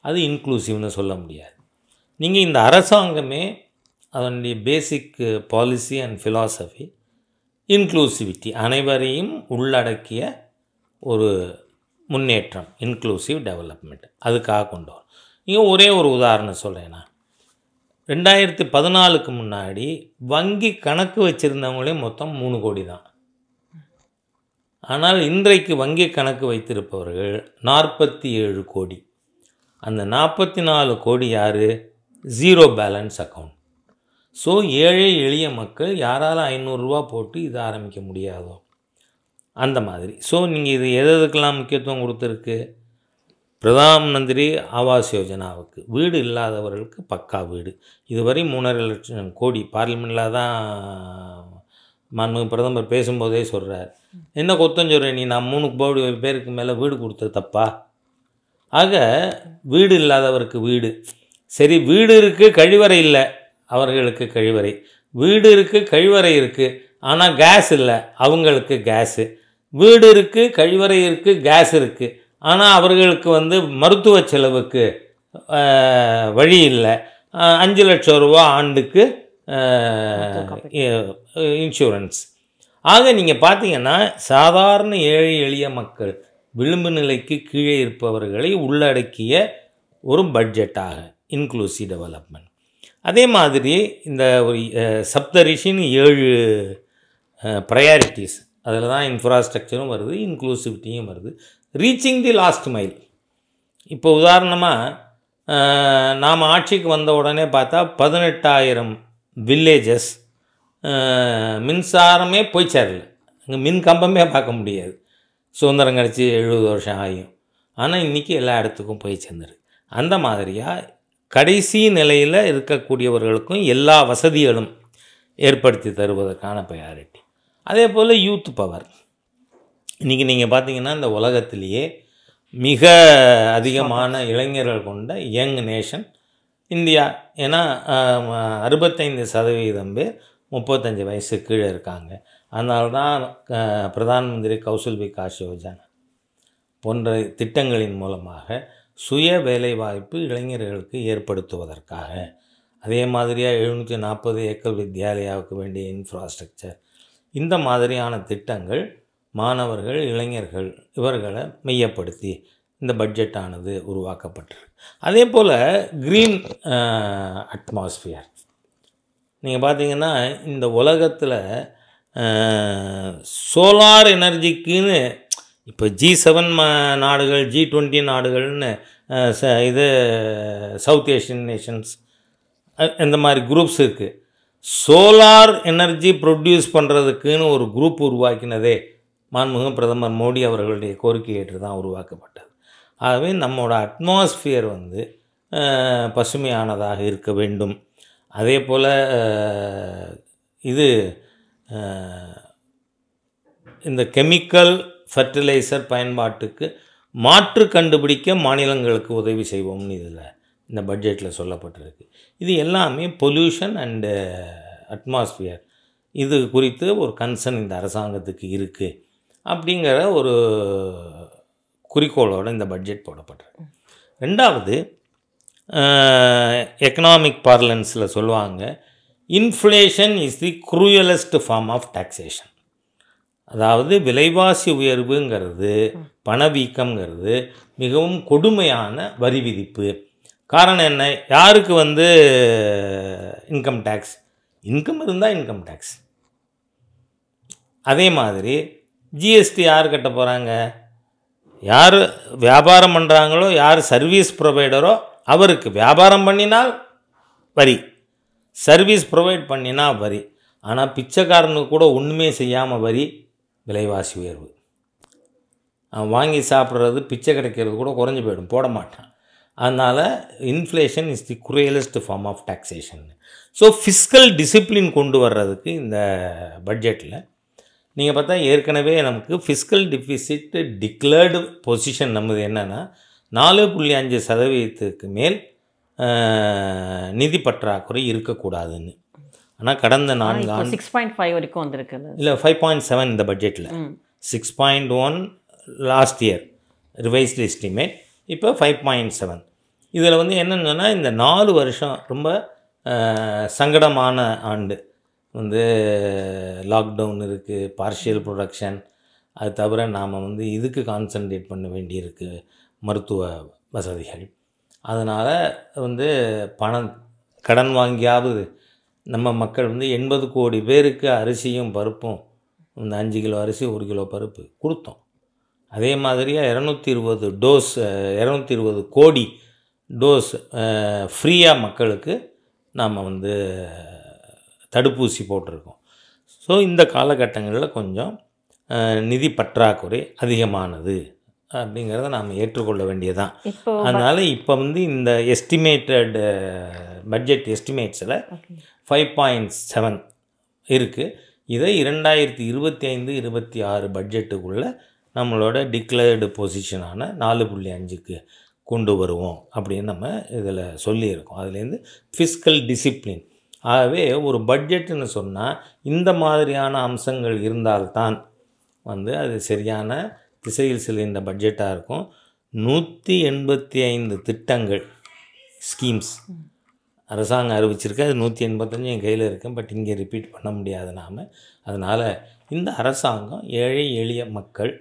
அது இன்க்ளூசிவ்னு சொல்ல முடியாது. நீங்கள் இந்த அரசாங்கமே அதனுடைய basic policy and philosophy inclusivity அனைவரையும் உள்ளடக்கிய ஒரு முன்னேற்றம் இன்க்ளூசிவ் டெவலப்மெண்ட் அதுக்காக கொண்டு வரும். இங்கே ஒரே ஒரு உதாரணம் சொல்கிறேன் நான் ரெண்டாயிரத்தி பதினாலுக்கு முன்னாடி வங்கி கணக்கு வச்சுருந்தவங்களே மொத்தம் மூணு கோடி தான். ஆனால் இன்றைக்கு வங்கி கணக்கு வைத்திருப்பவர்கள் நாற்பத்தி ஏழு கோடி. அந்த நாற்பத்தி நாலு கோடி யார்? ஜீரோ பேலன்ஸ் அக்கௌண்ட் ஸோ ஏழை எளிய மக்கள் யாரால் ஐநூறுரூவா போட்டு இதை ஆரம்பிக்க முடியாதோ? அந்த மாதிரி. ஸோ நீங்கள் இது எது எதுக்கெல்லாம் முக்கியத்துவம் கொடுத்துருக்கு? பிரதான் மந்திரி ஆவாஸ் யோஜனாவுக்கு. வீடு இல்லாதவர்களுக்கு பக்கா வீடு. இதுவரை மூணரை லட்சம் கோடி. பார்லிமெண்ட்டில் தான் மாண்புமிகு பிரதமர் பேசும்போதே சொல்கிறார் என்ன கொத்தம் சொல்கிற நீ? நான் மூணு கோடி பேருக்கு மேலே வீடு கொடுத்தது தப்பா? ஆக வீடு இல்லாதவருக்கு வீடு. சரி வீடு இருக்குது கழிவறை இல்லை. அவர்களுக்கு கழிவறை. வீடு இருக்குது கழிவறை இருக்குது ஆனால் கேஸ் இல்லை. அவங்களுக்கு கேஸு வீடு இருக்குது கழிவறை இருக்குது கேஸ் இருக்குது ஆனால் அவர்களுக்கு வந்து மருத்துவ செலவுக்கு வழி இல்லை. அஞ்சு லட்சம் ரூபா ஆண்டுக்கு இன்சூரன்ஸ் ஆக நீங்கள் பார்த்தீங்கன்னா சாதாரண ஏழை எளிய மக்கள் விளிம்பு நிலைக்கு கீழே இருப்பவர்களை உள்ளடக்கிய ஒரு பட்ஜெட்டாக இன்க்ளூசிவ் டெவலப்மெண்ட் அதே மாதிரி இந்த ஒரு அஹ், சப்தரிஷின்னு ஏழு ப்ரையாரிட்டிஸ் அதில் தான் இன்ஃப்ராஸ்ட்ரக்சரும் வருது இன்க்ளூசிவிட்டியும் வருது. ரீச்சிங் தி லாஸ்ட் மைல் இப்போ உதாரணமாக நாம் ஆட்சிக்கு வந்த உடனே பார்த்தா பதினெட்டாயிரம் வில்லேஜஸ் மின்சாரமே போய் சேரல. அங்கே மின் கம்பமே பார்க்க முடியாது. சுதந்திரம் கிடச்சி எழுபது வருஷம் ஆகியும் ஆனால் இன்றைக்கி எல்லா இடத்துக்கும் போய் சேர்ந்துருக்கு. அந்த மாதிரியாக கடைசி நிலையில் இருக்கக்கூடியவர்களுக்கும் எல்லா வசதிகளும் ஏற்படுத்தி தருவதற்கான ப்ரையாரிட்டி அதே போல் யூத் பவர் இன்றைக்கி நீங்கள் பார்த்தீங்கன்னா இந்த உலகத்திலேயே மிக அதிகமான இளைஞர்கள் கொண்ட யங் நேஷன் இந்தியா. ஏன்னா அறுபத்தைந்து சதவீதம் பேர் முப்பத்தஞ்சு வயசு கீழே இருக்காங்க. அதனால தான் ஆஹ், பிரதான் மந்திரி கௌசல் விகாஸ் யோஜனா போன்ற திட்டங்களின் மூலமாக சுய வேலைவாய்ப்பு இளைஞர்களுக்கு ஏற்படுத்துவதற்காக. அதே மாதிரியாக எழுநூற்றி நாற்பது ஏக்கர் வித்யாலயாவுக்கு வேண்டிய இன்ஃப்ராஸ்ட்ரக்சர் இந்த மாதிரியான திட்டங்கள் மாணவர்கள் இளைஞர்கள் இவர்களை மையப்படுத்தி இந்த பட்ஜெட்டானது உருவாக்கப்பட்டிருக்கு. அதே போல் க்ரீன் அட்மாஸ்ஃபியர் நீங்கள் பார்த்தீங்கன்னா இந்த உலகத்தில் சோலார் எனர்ஜிக்குன்னு இப்போ ஜி செவன் நாடுகள் ஜி டுவெண்ட்டி நாடுகள்னு ச- இது சவுத் ஏஷியன் நேஷன்ஸ் இந்த மாதிரி குரூப்ஸ் இருக்குது சோலார் எனர்ஜி ப்ரொடியூஸ் பண்ணுறதுக்குன்னு ஒரு குரூப் உருவாக்கினதே மாண்புமிகு பிரதமர் மோடி அவர்களுடைய கோரிக்கை ஏற்று தான் உருவாக்கப்பட்டது. ஆகவே நம்மளோட அட்மாஸ்ஃபியர் வந்து பசுமையானதாக இருக்க வேண்டும். அதே போல் இது இந்த கெமிக்கல் ஃபர்டிலைசர் பயன்பாட்டுக்கு மாற்று கண்டுபிடிக்க மாநிலங்களுக்கு உதவி செய்வோம்னு இதில் இந்த பட்ஜெட்டில் சொல்லப்பட்டிருக்கு. இது எல்லாமே பொல்யூஷன் அண்டு அட்மாஸ்பியர் இது குறித்து ஒரு கன்சர்ன் இந்த அரசாங்கத்துக்கு இருக்குது அப்படிங்கிற ஒரு குறிக்கோளோட இந்த பட்ஜெட் போடப்பட்டிருக்கு. ரெண்டாவது எக்கனாமிக் பார்லன்ஸில் சொல்லுவாங்க inflation is the cruellest form of taxation அதாவது விலைவாசி உயர்வுங்கிறது பணவீக்கம்ங்கிறது மிகவும் கொடுமையான வரி விதிப்பு. காரணம் என்ன? யாருக்கு வந்து இன்கம் டேக்ஸ் இன்கம் இருந்தால் இன்கம் டேக்ஸ் அதே மாதிரி ஜிஎஸ்டி யார் கட்ட போகிறாங்க யார் வியாபாரம் பண்ணுறாங்களோ யார் சர்வீஸ் ப்ரொவைடரோ அவருக்கு வியாபாரம் பண்ணினால் வரி. சர்வீஸ் ப்ரொவைட் பண்ணினா வரி. ஆனால் பிச்சைக்காரனுக்கு கூட ஒன்றுமே செய்யாமல் வரி. விலைவாசி உயர்வு. அவன் வாங்கி சாப்பிட்றது பிச்சை கிடைக்கிறது கூட குறைஞ்சி போயிடும் போட மாட்டான். அதனால் inflation is the cruellest form of taxation so fiscal discipline கொண்டு வர்றதுக்கு இந்த பட்ஜெட்டில் நீங்கள் பார்த்தா ஏற்கனவே நமக்கு ஃபிஸ்கல் டிஃபிசிட் டிக்ளேர்டு பொசிஷன் நமது என்னென்னா நாலு புள்ளி அஞ்சு சதவீதத்துக்கு மேல் நிதி பற்றாக்குறை இருக்கக்கூடாதுன்னு. ஆனால் கடந்த நான்கு ஆண்டு சிக்ஸ் பாயிண்ட் ஃபைவ் வரைக்கும் வந்திருக்குது. இல்லை ஃபைவ் பாயிண்ட் செவன் இந்த பட்ஜெட்டில் six point one last year revised estimate இப்போ ஃபைவ் பாயிண்ட் செவன் இதில் வந்து என்னன்னு இந்த நாலு வருஷம் ரொம்ப சங்கடமான ஆண்டு. வந்து லாக்டவுன் இருக்குது பார்ஷியல் ப்ரொடக்ஷன் அது தவிர நாம் வந்து இதுக்கு கான்சன்ட்ரேட் பண்ண வேண்டியிருக்கு மருத்துவ வசதிகள். அதனால் வந்து பணம் கடன் வாங்கியாவது நம்ம மக்கள் வந்து எண்பது கோடி பேருக்கு அரிசியும் பருப்பும் இந்த அஞ்சு கிலோ அரிசி ஒரு கிலோ பருப்பு கொடுத்தோம். அதே மாதிரியாக இரநூத்தி இருபது டோஸ் இரநூத்தி இருபது கோடி டோஸ் ஃப்ரீயாக மக்களுக்கு நாம் வந்து தடுப்பூசி போட்டிருக்கோம். ஸோ இந்த காலகட்டங்களில் கொஞ்சம் நிதி பற்றாக்குறை அதிகமானது அப்படிங்கிறத நாம் ஏற்றுக்கொள்ள வேண்டியதுதான். இப்போ அதனால் இப்போ வந்து இந்த எஸ்டிமேட்டட் பட்ஜெட் எஸ்டிமேட்ஸில் ஃபைவ் பாயிண்ட் செவன் இருக்குது இதை இரண்டாயிரத்தி இருபத்தி ஐந்து இருபத்தி ஆறு பட்ஜெட்டுக்குள்ளே நம்மளோட டிக்ளேர்டு பொசிஷனான நாலு புள்ளி அஞ்சுக்கு கொண்டு வருவோம் அப்படின்னு நம்ம இதில் சொல்லியிருக்கோம். அதுலேருந்து ஃபிஸ்கல் டிசிப்ளின் ஆகவே ஒரு பட்ஜெட்டுன்னு சொன்னால் இந்த மாதிரியான அம்சங்கள் இருந்தால்தான் வந்து அது சரியான திசையில் செல்கின்ற பட்ஜெட்டாக இருக்கும். நூற்றி எண்பத்தி ஐந்து திட்டங்கள் ஸ்கீம்ஸ் அரசாங்கம் அறிவிச்சிருக்கு அது நூற்றி எண்பத்தஞ்சு என் கையில் இருக்கு பட் இங்கே ரிப்பீட் பண்ண முடியாது நாம். அதனால் இந்த அரசாங்கம் ஏழை எளிய மக்கள்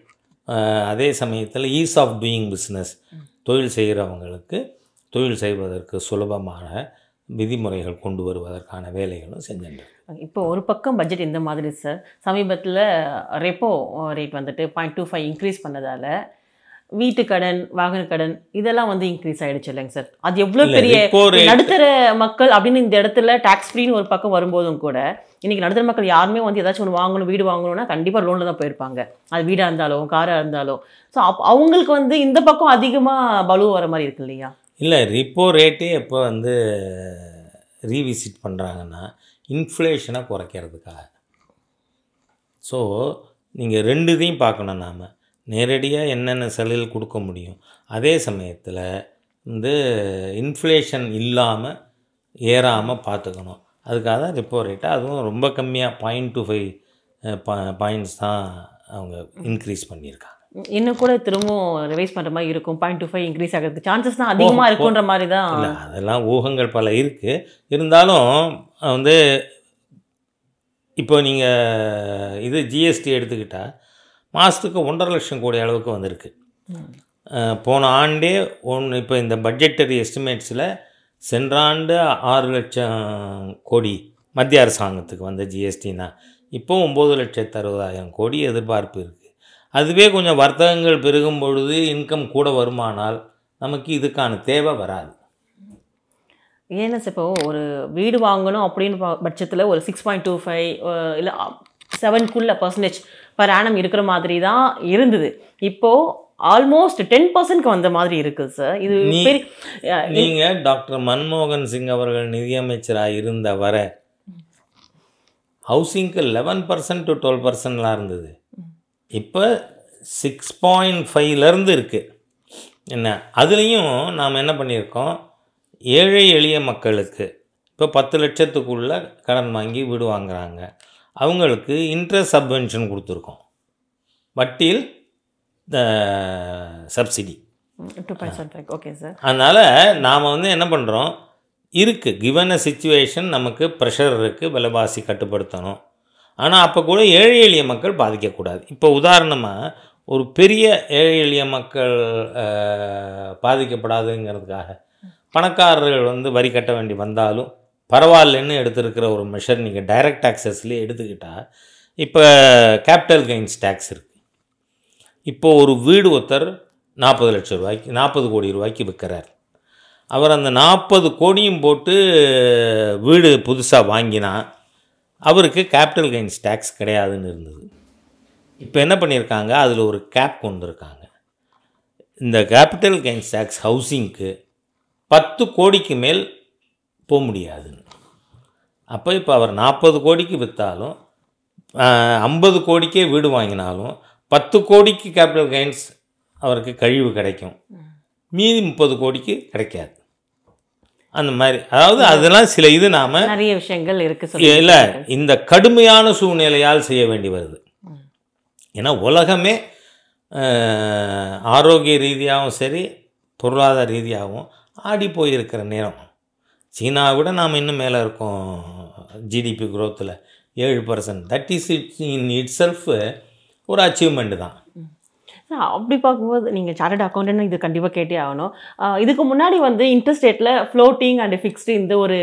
அதே சமயத்தில் ஈஸ் ஆஃப் டூயிங் பிஸ்னஸ் தொழில் செய்கிறவங்களுக்கு தொழில் செய்வதற்கு சுலபமான விதிமுறைகள் கொண்டு வருவதற்கான வேலைகளும் செஞ்சுட்டு இப்போ ஒரு பக்கம் பட்ஜெட் இந்த மாதிரி சார் சமீபத்தில் ரெப்போ ரேட் வந்துட்டு பாயிண்ட் டூ ஃபைவ் இன்க்ரீஸ் பண்ணதால் வீட்டு கடன் வாகன கடன் இதெல்லாம் வந்து இன்க்ரீஸ் ஆயிடுச்சு இல்லைங்க சார். அது எவ்வளோ பெரிய நடுத்தர மக்கள் அப்படின்னு இந்த இடத்துல டாக்ஸ் ஃப்ரீன்னு ஒரு பக்கம் வரும்போதும் கூட இன்னைக்கு நடுத்தர மக்கள் யாருமே வந்து ஏதாச்சும் ஒன்று வாங்கணும் வீடு வாங்கணும்னா கண்டிப்பாக லோனில் தான் போயிருப்பாங்க. அது வீடாக இருந்தாலும் காராக இருந்தாலும். ஸோ அப் அவங்களுக்கு வந்து இந்த பக்கம் அதிகமாக பலு வர மாதிரி இருக்கு இல்லையா? இல்லை ரிப்போ ரேட்டே எப்போ வந்து ரீவிசிட் பண்ணுறாங்கன்னா இன்ஃப்ளேஷனை குறைக்கிறதுக்காக. ஸோ நீங்கள் ரெண்டு இதையும் பார்க்கணும் நாம். நேரடியாக என்னென்ன சலுகை கொடுக்க முடியும்? அதே சமயத்தில் வந்து இன்ஃப்ளேஷன் இல்லாமல் ஏறாமல் பார்த்துக்கணும். அதுக்காக தான் ரிப்போ ரேட்டை அதுவும் ரொம்ப கம்மியாக பாயிண்ட் டூ ஃபைவ் பாயிண்ட்ஸ் தான் அவங்க இன்க்ரீஸ் பண்ணியிருக்காங்க. இன்னும் கூட திரும்பவும் ரிவைஸ் பண்ணுற மாதிரி இருக்கும். பாயிண்ட் டூ ஃபைவ் இன்க்ரீஸ் ஆகிறதுக்கு சான்சஸ் தான் அதிகமாக இருக்குன்ற மாதிரி தான். இல்லை அதெல்லாம் ஊகங்கள் பல இருக்குது இருந்தாலும் வந்து இப்போ நீங்கள் இது ஜிஎஸ்டி எடுத்துக்கிட்டால் மாதத்துக்கு ஒன்றரை லட்சம் கோடி அளவுக்கு வந்திருக்கு. போன ஆண்டே ஒன்று இப்போ இந்த பட்ஜெட்டரி எஸ்டிமேட்ஸில் சென்ற ஆண்டு ஆறு லட்சம் கோடி மத்திய அரசாங்கத்துக்கு வந்த ஜிஎஸ்டினா இப்போ ஒம்பது லட்சத்து அறுபதாயிரம் கோடி எதிர்பார்ப்பு இருக்குது அதுவே கொஞ்சம் வர்த்தகங்கள் பெருகும் பொழுது இன்கம் கூட வருமானால் நமக்கு இதுக்கான தேவை வராது. ஏன்னா இப்போ ஒரு வீடு வாங்கணும் அப்படின்னு பா- பட்சத்தில் ஒரு சிக்ஸ் பாயிண்ட் டூ ஃபைவ் இல்லை செவன்குள்ள பர்சன்டேஜ் பர் ஆனம் இருக்கிற மாதிரி தான் இருந்தது. இப்போது ஆல்மோஸ்ட் டென் பர்சன்ட்க்கு வந்த மாதிரி இருக்குது சார் இது நீங்கள் டாக்டர் மன்மோகன் சிங் அவர்கள் நிதியமைச்சராக இருந்த வரை ஹவுசிங்க்கு லெவன் பர்சன்ட் டு டுவெல் பர்சன்ட்லாம் இருந்தது. இப்போ சிக்ஸ் பாயிண்ட் ஃபைவ்லேருந்து இருக்குது என்ன? அதுலேயும் நாம் என்ன பண்ணியிருக்கோம்? ஏழை எளிய மக்களுக்கு இப்போ பத்து லட்சத்துக்குள்ள கடன் வாங்கி வீடு வாங்குறாங்க. அவங்களுக்கு இன்ட்ரெஸ்ட் சப்வென்ஷன் கொடுத்துருக்கோம். வட்டியில் சப்சிடி டூ ஓகே சார் அதனால் நாம் வந்து என்ன பண்ணுறோம் இருக்குது கிவன் அ சுச்சுவேஷன் நமக்கு ப்ரெஷர் இருக்குது விலைவாசி கட்டுப்படுத்தணும். ஆனால் அப்போ கூட ஏழை எளிய மக்கள் பாதிக்கக்கூடாது. இப்போ உதாரணமாக ஒரு பெரிய ஏழை எளிய மக்கள் பாதிக்கப்படாதுங்கிறதுக்காக பணக்காரர்கள் வந்து வரி கட்ட வேண்டி வந்தாலும் பரவாயில்லன்னு எடுத்திருக்கிற ஒரு மெஷர் நீங்கள் டைரக்ட் டேக்ஸஸ்லேயே எடுத்துக்கிட்டால் இப்போ கேபிட்டல் கெயின்ஸ் டேக்ஸ் இருக்குது இப்போது ஒரு வீடு ஒருத்தர் நாற்பது லட்சம் ரூபாய்க்கு நாற்பது கோடி ரூபாய்க்கு விற்கிறார். அவர் அந்த நாற்பது கோடியும் போட்டு வீடு புதுசாக வாங்கினா அவருக்கு கேபிட்டல் கெயின்ஸ் டேக்ஸ் கிடையாதுன்னு இருந்தது. இப்போ என்ன பண்ணியிருக்காங்க? அதில் ஒரு கேப் கொண்டு இருக்காங்க இந்த கேபிட்டல் கெயின்ஸ் டேக்ஸ் ஹவுசிங்க்கு பத்து கோடிக்கு மேல் போக முடியாதுன்னு அப்போ இப்போ அவர் நாற்பது கோடிக்கு விற்றாலும் ஐம்பது கோடிக்கே வீடு வாங்கினாலும் பத்து கோடிக்கு கேபிட்டல் கெயின்ஸ் அவருக்கு கழிவு கிடைக்கும். மீதி முப்பது கோடிக்கு கிடைக்காது. அந்த மாதிரி அதாவது அதெல்லாம் சில இது நாம் நிறைய விஷயங்கள் இருக்கு இல்லை இந்த கடுமையான சூழ்நிலையால் செய்ய வேண்டி வருது. ஏன்னா உலகமே ஆரோக்கிய ரீதியாகவும் சரி பொருளாதார ரீதியாகவும் ஆடி போயிருக்கிற நேரம். சீனாவை விட நாம் இன்னும் மேலே இருக்கோம். ஜிடிபி growthல ஏழு percent that is it in itself ஒரு அச்சீவ்மெண்ட் தான். அப்படி பார்க்கும்போது நீங்கள் சார்ட்டட் அக்கௌண்டன்ட் இது கண்டிப்பாக கேட்டே ஆகணும். இதுக்கு முன்னாடி வந்து இன்ட்ரெஸ்ட் ரேட்டில் ஃப்ளோட்டிங் அண்ட் ஃபிக்ஸ்டு இந்த ஒரு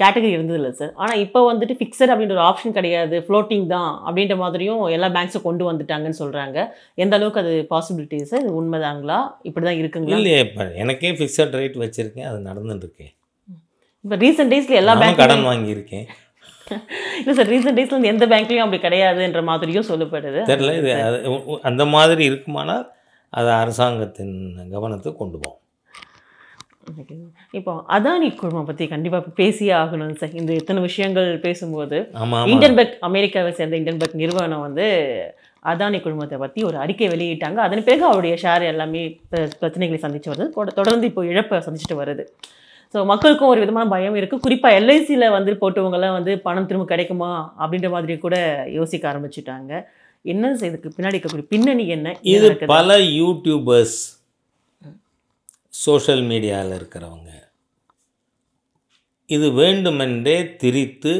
கேட்டகரி இருந்தது இல்லை சார் ஆனால் இப்போ வந்துட்டு ஃபிக்ஸட் அப்படின்ற ஒரு ஆப்ஷன் கிடையாது. ஃப்ளோட்டிங் தான் அப்படின்ற மாதிரியும் எல்லா பேங்க்ஸும் கொண்டு வந்துட்டாங்கன்னு சொல்கிறாங்க எந்த அளவுக்கு அது பாசிபிலிட்டிஸ் இது உண்மைதாங்களா? இப்படி தான் இருக்குங்களா? இல்லையே இப்போ எனக்கே ஃபிக்ஸட் ரேட் வச்சுருக்கேன். அது நடந்துட்டுருக்கேன் இப்போ ரீசெண்ட் டேஸில் எல்லா பேங்க் கடன் வாங்கியிருக்கேன். இல்லை சார் ரீசெண்ட் டேஸில் எந்த பேங்க்லையும் அப்படி கிடையாதுன்ற மாதிரியும் சொல்லப்படுது. தெரில இது அந்த மாதிரி இருக்குமானால் அது அரசாங்கத்தின் கவனத்துக்கு கொண்டு போகும். இப்போ அதானி குழுமம் பற்றி கண்டிப்பாக பேசியே ஆகணும் சார் இந்த இத்தனை விஷயங்கள் பேசும்போது இந்தியன் பேங்க் அமெரிக்காவை சேர்ந்த இந்தியன் பேங்க் நிறுவனம் வந்து அதானி குழுமத்தை பற்றி ஒரு அறிக்கை வெளியிட்டாங்க. அதன் பிறகு அவருடைய ஷேர் எல்லாமே பிர- பிரச்சனைகளை சந்திச்சு வருது. தொட- தொடர்ந்து இப்போ இழப்பை சந்திச்சுட்டு வருது. ஸோ மக்களுக்கும் ஒரு விதமான பயம் இருக்குது குறிப்பாக எல்ஐசியில் வந்து போட்டவங்கலாம் வந்து பணம் திரும்ப கிடைக்குமா? அப்படின்ற மாதிரி கூட யோசிக்க ஆரம்பிச்சுட்டாங்க. என்ன இதுக்கு பின்னாடி இருக்கக்கூடிய பின்னணி என்ன? இது? பல யூடியூபர்ஸ் சோஷியல் மீடியாவில் இருக்கிறவங்க. இது வேண்டுமென்றே திரித்து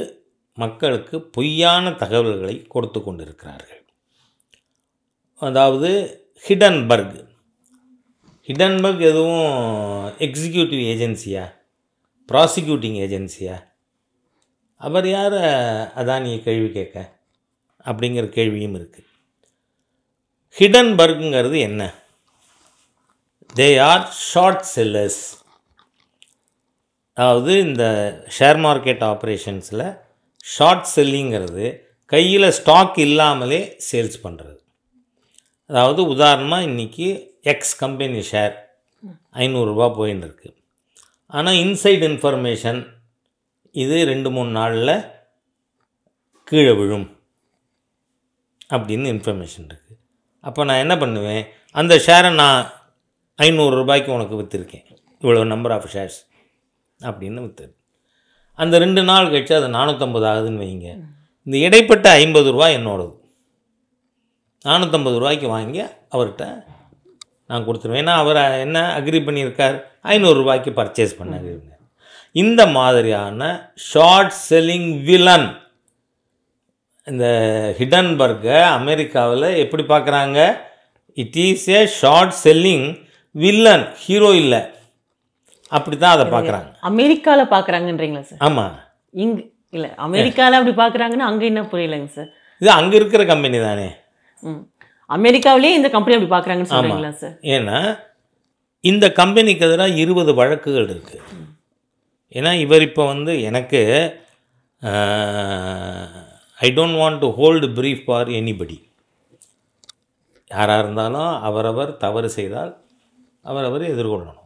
மக்களுக்கு பொய்யான தகவல்களை கொடுத்து கொண்டிருக்கிறார்கள். அதாவது ஹிடன்பர்க் ஹிடன்பர்க் எதுவும் எக்ஸிக்யூட்டிவ் ஏஜென்சியா ப்ராசிக்யூட்டிங் ஏஜென்சியா அவர் யார் அதானியை கேள்வி கேட்க? அப்படிங்கிற கேள்வியும் இருக்குது ஹிடன்பர்க்குங்கிறது என்ன? தே ஆர் ஷார்ட் செல்லர்ஸ் அதாவது இந்த ஷேர் மார்க்கெட் ஆப்ரேஷன்ஸில் ஷார்ட் செல்லிங்கிறது கையில் ஸ்டாக் இல்லாமலே சேல்ஸ் பண்ணுறது அதாவது உதாரணமாக இன்றைக்கி எக்ஸ் கம்பெனி ஷேர் ஐநூறுரூபா போயின்னு இருக்குது ஆனால் இன்சைட் இன்ஃபர்மேஷன் இது ரெண்டு மூணு நாளில் கீழே விழும் அப்படின்னு இன்ஃபர்மேஷன் இருக்குது அப்போ நான் என்ன பண்ணுவேன்? அந்த ஷேரை நான் ஐநூறு ரூபாய்க்கு உனக்கு விற்றுருக்கேன் இவ்வளோ நம்பர் ஆஃப் ஷேர்ஸ் அப்படின்னு விற்று அந்த ரெண்டு நாள் கழிச்சு அது நானூற்றம்பது ஆகுதுன்னு வைங்க. இந்த இடைப்பட்ட ஐம்பது ரூபாய் என்னோடது. நானூற்றம்பது ரூபாய்க்கு வாங்கி அவர்கிட்ட நான் கொடுத்துருவேன். ஏன்னா அவர் என்ன அக்ரி பண்ணியிருக்கார்? ஐநூறுரூபாய்க்கு பர்ச்சேஸ் பண்ண agree பண்ணார். இந்த மாதிரியான ஷார்ட் செல்லிங் வில்லன் இந்த ஹிடன்பர்கை அமெரிக்காவில் எப்படி பார்க்குறாங்க? It is a short selling villain hero இல்லை. அப்படி தான் அதை பார்க்குறாங்க. அமெரிக்காவில் பார்க்குறாங்கன்றீங்களா சார் ஆமாம் இங்க இல்லை அமெரிக்காவில் அப்படி பார்க்குறாங்கன்னா அங்கே என்ன புரியலைங்க சார் இது அங்கே இருக்கிற கம்பெனி தானே. ம். அமெரிக்காவிலேயே இந்த கம்பெனி அப்படி பார்க்குறாங்கன்னு சொல்கிறீங்களா சார் ஏன்னா இந்த கம்பெனிக்கு எதிராக இருபது வழக்குகள் இருக்குது ஏன்னா இவர் இப்போ வந்து எனக்கு I don't want to hold brief for anybody யாராக இருந்தாலும் அவரவர் தவறு செய்தால் அவரவர் எதிர்கொள்ளணும்.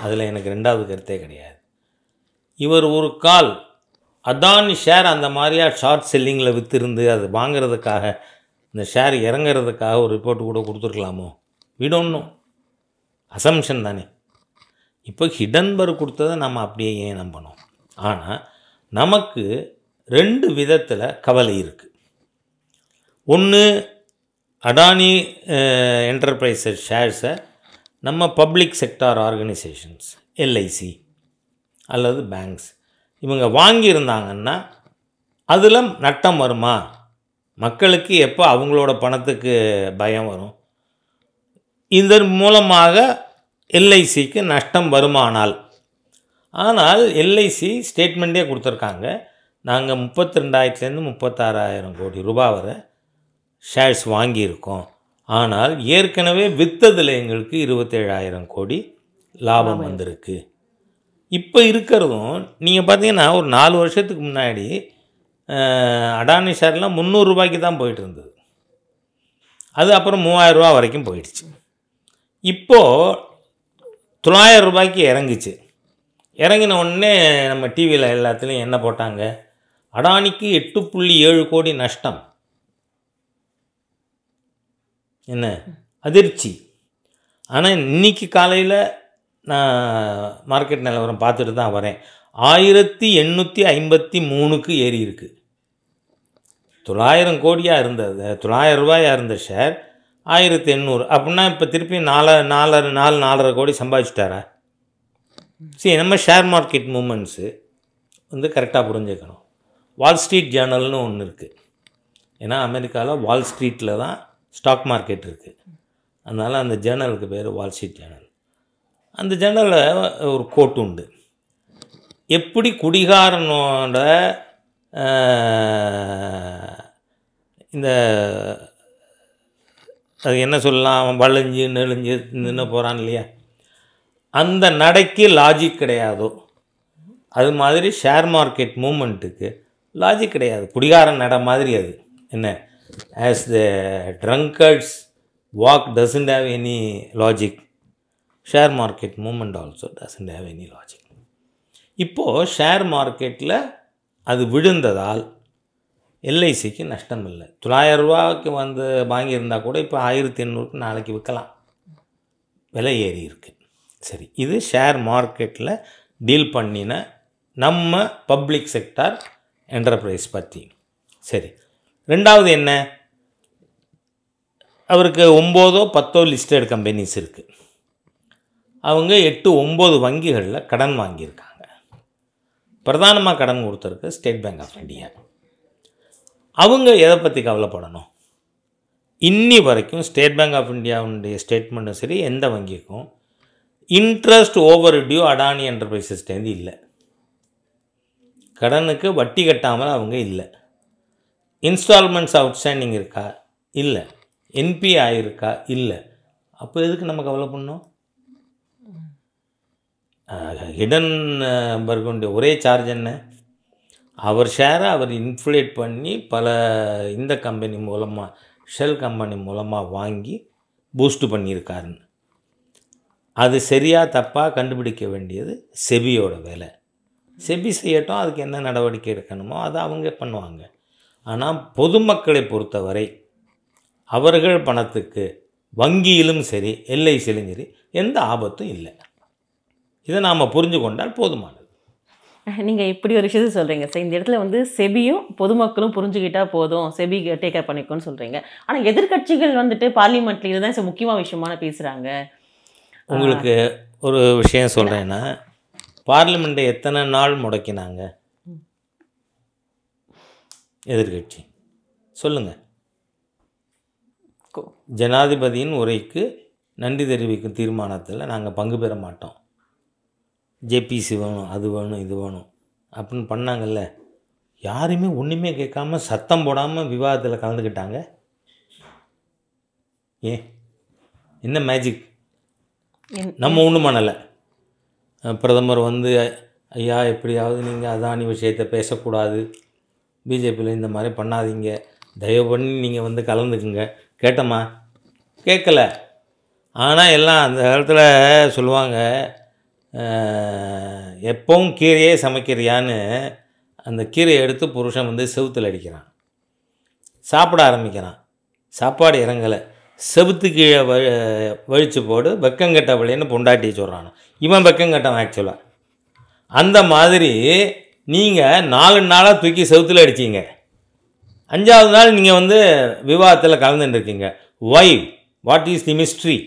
அதில் எனக்கு ரெண்டாவது கருத்தே கிடையாது. இவர் ஒரு கால் அதானி ஷேர் அந்த மாதிரியாக ஷார்ட் செல்லிங்கில் விற்றுருந்து அது வாங்குறதுக்காக இந்த ஷேர் இறங்குறதுக்காக ஒரு ரிப்போர்ட் கூட கொடுத்துருக்கலாமோ? விடணும் அசம்ஷன் தானே. இப்போ ஹிடன்பர்க் கொடுத்ததை நம்ம அப்படியே ஏன் நம்பணும்? ஆனால் நமக்கு ரெண்டு விதத்தில் கவலை இருக்குது ஒன்று அடானி என்டர்பிரைசஸ் ஷேர்ஸை நம்ம பப்ளிக் செக்டார் ஆர்கனைசேஷன்ஸ் எல்ஐசி அல்லது பேங்க்ஸ் இவங்க வாங்கியிருந்தாங்கன்னா அதில் நட்டம் வருமா? மக்களுக்கு எப்போ அவங்களோட பணத்துக்கு பயம் வரும்? இதன் மூலமாக எல்ஐசிக்கு நஷ்டம் வருமானால். ஆனால் எல்ஐசி ஸ்டேட்மெண்ட்டே கொடுத்துருக்காங்க. நாங்கள் முப்பத்தி ரெண்டாயிரத்துலேருந்து முப்பத்தாறாயிரம் கோடி ரூபாய் வரை ஷேர்ஸ் வாங்கியிருக்கோம். ஆனால் ஏற்கனவே விற்றதில் எங்களுக்கு இருபத்தேழாயிரம் கோடி லாபம் வந்திருக்கு. இப்போ இருக்கிறதும் நீங்கள் பார்த்தீங்கன்னா ஒரு நாலு வருஷத்துக்கு முன்னாடி அடானி ஷேர்லாம் முந்நூறுரூபாய்க்கு தான் போயிட்டு இருந்தது. அது அப்புறம் மூவாயிரம் ரூபா வரைக்கும் போயிடுச்சு. இப்போது தொள்ளாயிரம் ரூபாய்க்கு இறங்குச்சு. இறங்கின உடனே நம்ம டிவியில் எல்லாத்துலேயும் என்ன போட்டாங்க? அடானிக்கு எட்டு புள்ளி ஏழு கோடி நஷ்டம். என்ன? அதிர்ச்சி. ஆனால் இன்னைக்கு காலையில் நான் மார்க்கெட் நிலவரம் பார்த்துட்டு தான் வரேன். ஆயிரத்தி எண்ணூற்றி ஐம்பத்தி மூணுக்கு ஏறி இருக்கு. தொள்ளாயிரம் கோடியாக இருந்தது தொள்ளாயிரம் ரூபாயாக இருந்த ஷேர் ஆயிரத்தி எண்ணூறு. அப்படின்னா இப்போ திருப்பி நாலு நாலரை நாலு நாலரை கோடி சம்பாதிச்சிட்டாரா? சரி நம்ம ஷேர் மார்க்கெட் மூமெண்ட்ஸு வந்து கரெக்டாக புரிஞ்சுக்கணும். வால் ஸ்ட்ரீட் ஜேர்னல்னு ஒன்று இருக்குது ஏன்னா அமெரிக்காவில் வால் ஸ்ட்ரீட்டில் தான் ஸ்டாக் மார்க்கெட் இருக்குது அதனால் அந்த ஜேர்னலுக்கு பேர் வால் ஸ்ட்ரீட் ஜேர்னல் அந்த ஜேர்னலில் ஒரு கோட் உண்டு. எப்படி குடிகாரனோட இந்த அது என்ன சொல்லலாம்? அவன் வளைஞ்சு நெளிஞ்சு நின்று போகிறான் இல்லையா? அந்த நடைக்கு லாஜிக் கிடையாதோ. அது மாதிரி ஷேர் மார்க்கெட் மூமெண்ட்டுக்கு லாஜிக் கிடையாது. குடிகாரன் நட மாதிரி அது. என்ன? As the drunkard's walk doesn't have any logic share market movement also doesn't have any logic இப்போது ஷேர் மார்க்கெட்டில் அது விழுந்ததால் எல்ஐசிக்கு நஷ்டம் இல்லை தொள்ளாயிரம் ரூபாய்க்கு வந்து வாங்கியிருந்தா கூட இப்போ ஆயிரத்தி எண்ணூறுக்கு நாளைக்கு விற்கலாம். விலை ஏறி இருக்குது சரி இது ஷேர் மார்க்கெட்டில் டீல் பண்ணின நம்ம பப்ளிக் செக்டார் என்டர்பிரைஸ் பற்றி சரி ரெண்டாவது என்ன? அவருக்கு ஒம்போதோ பத்தோ லிஸ்டட் கம்பெனிஸ் இருக்குது அவங்க எட்டு ஒம்பது வங்கிகளில் கடன் வாங்கியிருக்காங்க. பிரதானமாக கடன் கொடுத்துருக்கு ஸ்டேட் பேங்க் ஆஃப் இந்தியா. அவங்க எதை பற்றி கவலைப்படணும்? இன்னி வரைக்கும் ஸ்டேட் பேங்க் ஆஃப் இந்தியாவுடைய ஸ்டேட்மெண்ட்டும் சரி எந்த வங்கிக்கும் இன்ட்ரெஸ்ட் ஓவர் டியூ அடானி என்டர்பிரைசஸ்டேருந்து இல்லை. கடனுக்கு வட்டி கட்டாமல் அவங்க இல்லை. இன்ஸ்டால்மெண்ட்ஸ் அவுட்ஸ்டாண்டிங் இருக்கா? இல்லை. என்பி ஆயிருக்கா இல்லை. அப்போ எதுக்கு நம்ம கவலை பண்ணோம் ஹிடன் பர்குடைய ஒரே சார்ஜ் என்ன? அவர் ஷேரை அவர் இன்ஃப்ளேட் பண்ணி பல இந்த கம்பெனி மூலமாக ஷெல் கம்பெனி மூலமாக வாங்கி பூஸ்ட் பண்ணியிருக்காருன்னு. அது சரியாக தப்பாக கண்டுபிடிக்க வேண்டியது செபியோட வேலை. செபி செய்யட்டும் அதுக்கு என்ன நடவடிக்கை எடுக்கணுமோ அதை அவங்க பண்ணுவாங்க. ஆனால் பொதுமக்களை பொறுத்தவரை அவர்கள் பணத்துக்கு வங்கியிலும் சரி எல்ஐசியிலும் சரி எந்த ஆபத்தும் இல்லை. இதை நாம் புரிஞ்சு கொண்டால் போதுமானது. நீங்கள் இப்படி ஒரு விஷயத்த சொல்கிறீங்க சார் இந்த இடத்துல வந்து செபியும் பொதுமக்களும் புரிஞ்சுக்கிட்டா போதும். செபி டேக் கேர் பண்ணிக்கோன்னு சொல்கிறீங்க ஆனால் எதிர்க்கட்சிகள் வந்துட்டு பார்லிமெண்ட்ல இதுதான் சார் முக்கியமான விஷயமான பேசுகிறாங்க உங்களுக்கு ஒரு விஷயம் சொல்கிறேன்னா பார்லிமெண்ட்டை எத்தனை நாள் முடக்கினாங்க? எதிர்கட்சி சொல்லுங்கள் ஜனாதிபதியின் உரைக்கு நன்றி தெரிவிக்கும் தீர்மானத்தில் நாங்கள் பங்கு பெற மாட்டோம். ஜேபிசி வேணும் அது வேணும் இது வேணும். அப்படின்னு பண்ணாங்கல்ல. யாருமே ஒன்றுமே கேட்காம சத்தம் போடாமல் விவாதத்தில் கலந்துக்கிட்டாங்க. ஏன்? என்ன மேஜிக் நம்ம ஒன்றும் பண்ணலை. பிரதமர் வந்து ஐயா எப்படியாவது நீங்கள் அதானி விஷயத்தை பேசக்கூடாது. பிஜேபியில் இந்த மாதிரி பண்ணாதீங்க. தயவு பண்ணி நீங்கள் வந்து கலந்துக்குங்க. கேட்டோமா? கேட்கல. ஆனால் எல்லாம் அந்த காலத்தில் சொல்லுவாங்க எப்பவும் கீரையே சமைக்கிறியான்னு அந்த கீரையை எடுத்து புருஷன் வந்து செவுத்தில் அடிக்கிறான். சாப்பிட ஆரம்பிக்கிறான். சாப்பாடு இறங்கலை. செவுத்து கீழே வ வழித்து போடு வெக்கங்கெட்டவளேன்னு பொண்டாட்டி சொல்கிறான் இவன் வெக்கங்கட்டான் ஆக்சுவலாக அந்த மாதிரி நீங்கள் நாலு நாளாக தூக்கி செவுத்தில் அடிச்சீங்க. அஞ்சாவது நாள் நீங்கள் வந்து விவாதத்தில் கலந்துட்டுருக்கீங்க why what is the mystery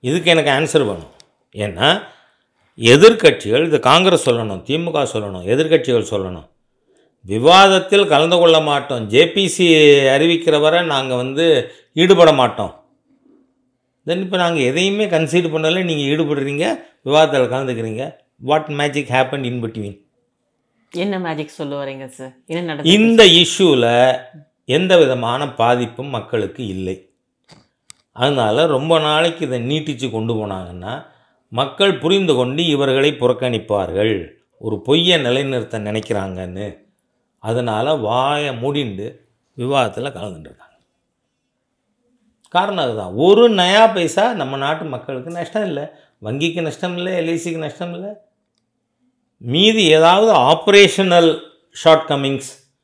இதுக்கு எனக்கு ஆன்சர் வேணும். ஏன்னா எதிர்க்கட்சிகள் இது காங்கிரஸ் சொல்லணும் திமுக சொல்லணும் எதிர்க்கட்சிகள் சொல்லணும். விவாதத்தில் கலந்து கொள்ள மாட்டோம். ஜேபிசி அறிவிக்கிற வரை நாங்கள் வந்து ஈடுபட மாட்டோம். தென் இப்போ நாங்கள் எதையுமே கன்சிடர் பண்ணல. நீங்கள் ஈடுபடுறீங்க விவாதத்தில் கலந்துக்கிறீங்க. What magic happen in between என்ன மேஜிக் சொல்ல வரீங்க சார் என்ன இந்த இஷ்யூவில் எந்த விதமான பாதிப்பும் மக்களுக்கு இல்லை. அதனால் ரொம்ப நாளைக்கு இதை நீட்டிச்சு கொண்டு போனாங்கன்னா மக்கள் புரிந்து கொண்டு இவர்களை புறக்கணிப்பார்கள். ஒரு பொய்யை நிலைநிறுத்த நினைக்கிறாங்கன்னு அதனால் வாயை மூடிண்டு விவாதத்தில் கலந்துட்டுருக்காங்க. காரணம் அதுதான். ஒரு நயா பைசா நம்ம நாட்டு மக்களுக்கு நஷ்டம் இல்லை. வங்கிக்கு நஷ்டம் இல்லை எல்ஐசிக்கு நஷ்டம் இல்லை. மீதி ஏதாவது ஆப்ரேஷனல் ஷார்ட் கமிங்ஸ்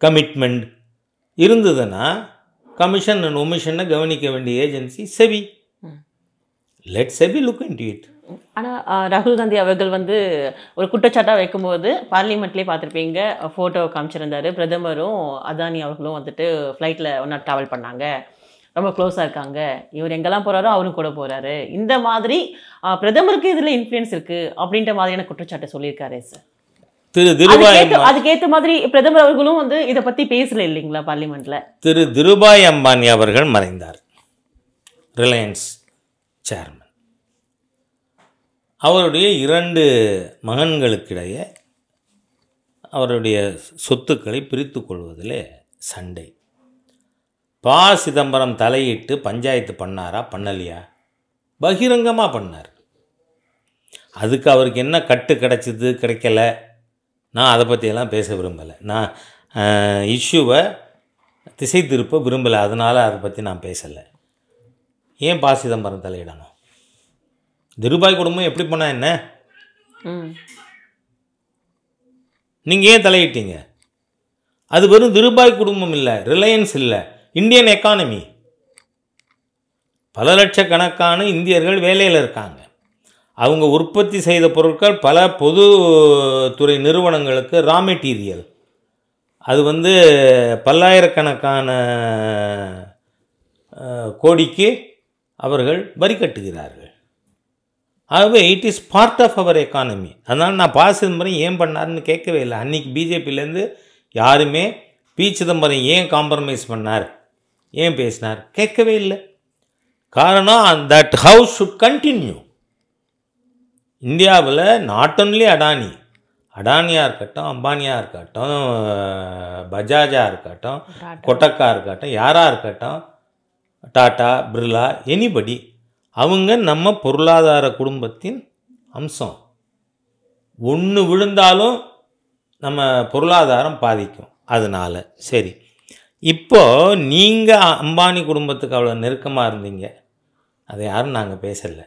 கமிட்மெண்ட் இருந்ததுன்னா கமிஷன் அண்ட் ஒமிஷனை கவனிக்க வேண்டிய agency SEBI. Let SEBI look in it ஆனால் ராகுல் காந்தி அவர்கள் வந்து ஒரு குற்றச்சாட்டாக வைக்கும்போது பார்லிமெண்ட்லேயே பார்த்துருப்பீங்க. ஃபோட்டோ காமிச்சிருந்தாரு. பிரதமரும் அதானி அவர்களும் வந்துட்டு ஃப்ளைட்டில் ஒன்றா ட்ராவல் பண்ணாங்க. ரொம்ப க்ளோஸாக இருக்காங்க. இவர் எங்கெல்லாம் போகிறாரோ அவரும் கூட போகிறாரு இந்த மாதிரி பிரதமருக்கு இதில் இன்ஃப்ளூயன்ஸ் இருக்குது அப்படின்ற மாதிரியான குற்றச்சாட்டை சொல்லியிருக்காரு சார் திரு திருபாய் அதுக்கேற்ற மாதிரி பிரதமர் அவர்களும் வந்து இதை பற்றி பேசல இல்லைங்களா பார்லிமெண்ட்டில் திரு திருபாய் அம்பானி அவர்கள் மறைந்தார். ரிலையன்ஸ் சேர்மன் அவருடைய இரண்டு மகன்களுக்கிடையே அவருடைய சொத்துக்களை பிரித்து கொள்வதில் சண்டை. பா சிதம்பரம் தலையிட்டு பஞ்சாயத்து பண்ணாரா? பண்ணலையா? பகிரங்கமாக பண்ணார். அதுக்கு அவருக்கு என்ன கட்டு கிடச்சிது கிடைக்கல? நான் அதை பற்றியெல்லாம் பேச விரும்பலை. நான் இஷ்யூவை திசை திருப்ப விரும்பலை. அதனால் அதை பற்றி நான் பேசலை. ஏன் பா சிதம்பரம் தலையிடணும்? திருபாய் குடும்பம் எப்படி பண்ணா என்ன? நீங்கள் ஏன் தலையிட்டீங்க? அது வெறும் திருபாய் குடும்பம் இல்லை ரிலையன்ஸ் இல்லை இந்தியன் எக்கானமி. பல லட்சக்கணக்கான இந்தியர்கள் வேலையில் இருக்காங்க. அவங்க உற்பத்தி செய்த பொருட்கள் பல பொதுத்துறை நிறுவனங்களுக்கு ரா மெட்டீரியல் அது வந்து பல்லாயிரக்கணக்கான கோடிக்கு அவர்கள் வரி கட்டுகிறார்கள். ஆகவே it is part of our economy அதனால் நான் ப சிதம்பரம் ஏன் பண்ணாருன்னு கேட்கவே இல்லை. அன்றைக்கி பிஜேபியிலேருந்து யாருமே பி சிதம்பரம் ஏன் காம்ப்ரமைஸ் பண்ணார்? ஏன் பேசினார்? கேட்கவே இல்லை. காரணம் தட் ஹவுஸ் ஷுட் கண்டினியூ இந்தியாவில் நாட் ஒன்லி அடானி. அடானியாக இருக்கட்டும் அம்பானியாக இருக்கட்டும் பஜாஜாக இருக்கட்டும் கொட்டக்கா இருக்கட்டும் யாராக இருக்கட்டும் டாட்டா பிர்லா எனிபடி அவங்க நம்ம பொருளாதார குடும்பத்தின் அம்சம். ஒன்று விழுந்தாலும் நம்ம பொருளாதாரம் பாதிக்கும். அதனால் சரி. இப்போது நீங்கள் அம்பானி குடும்பத்துக்கு அவ்வளோ நெருக்கமாக இருந்தீங்க. அதை யாரும் நாங்கள் பேசலை.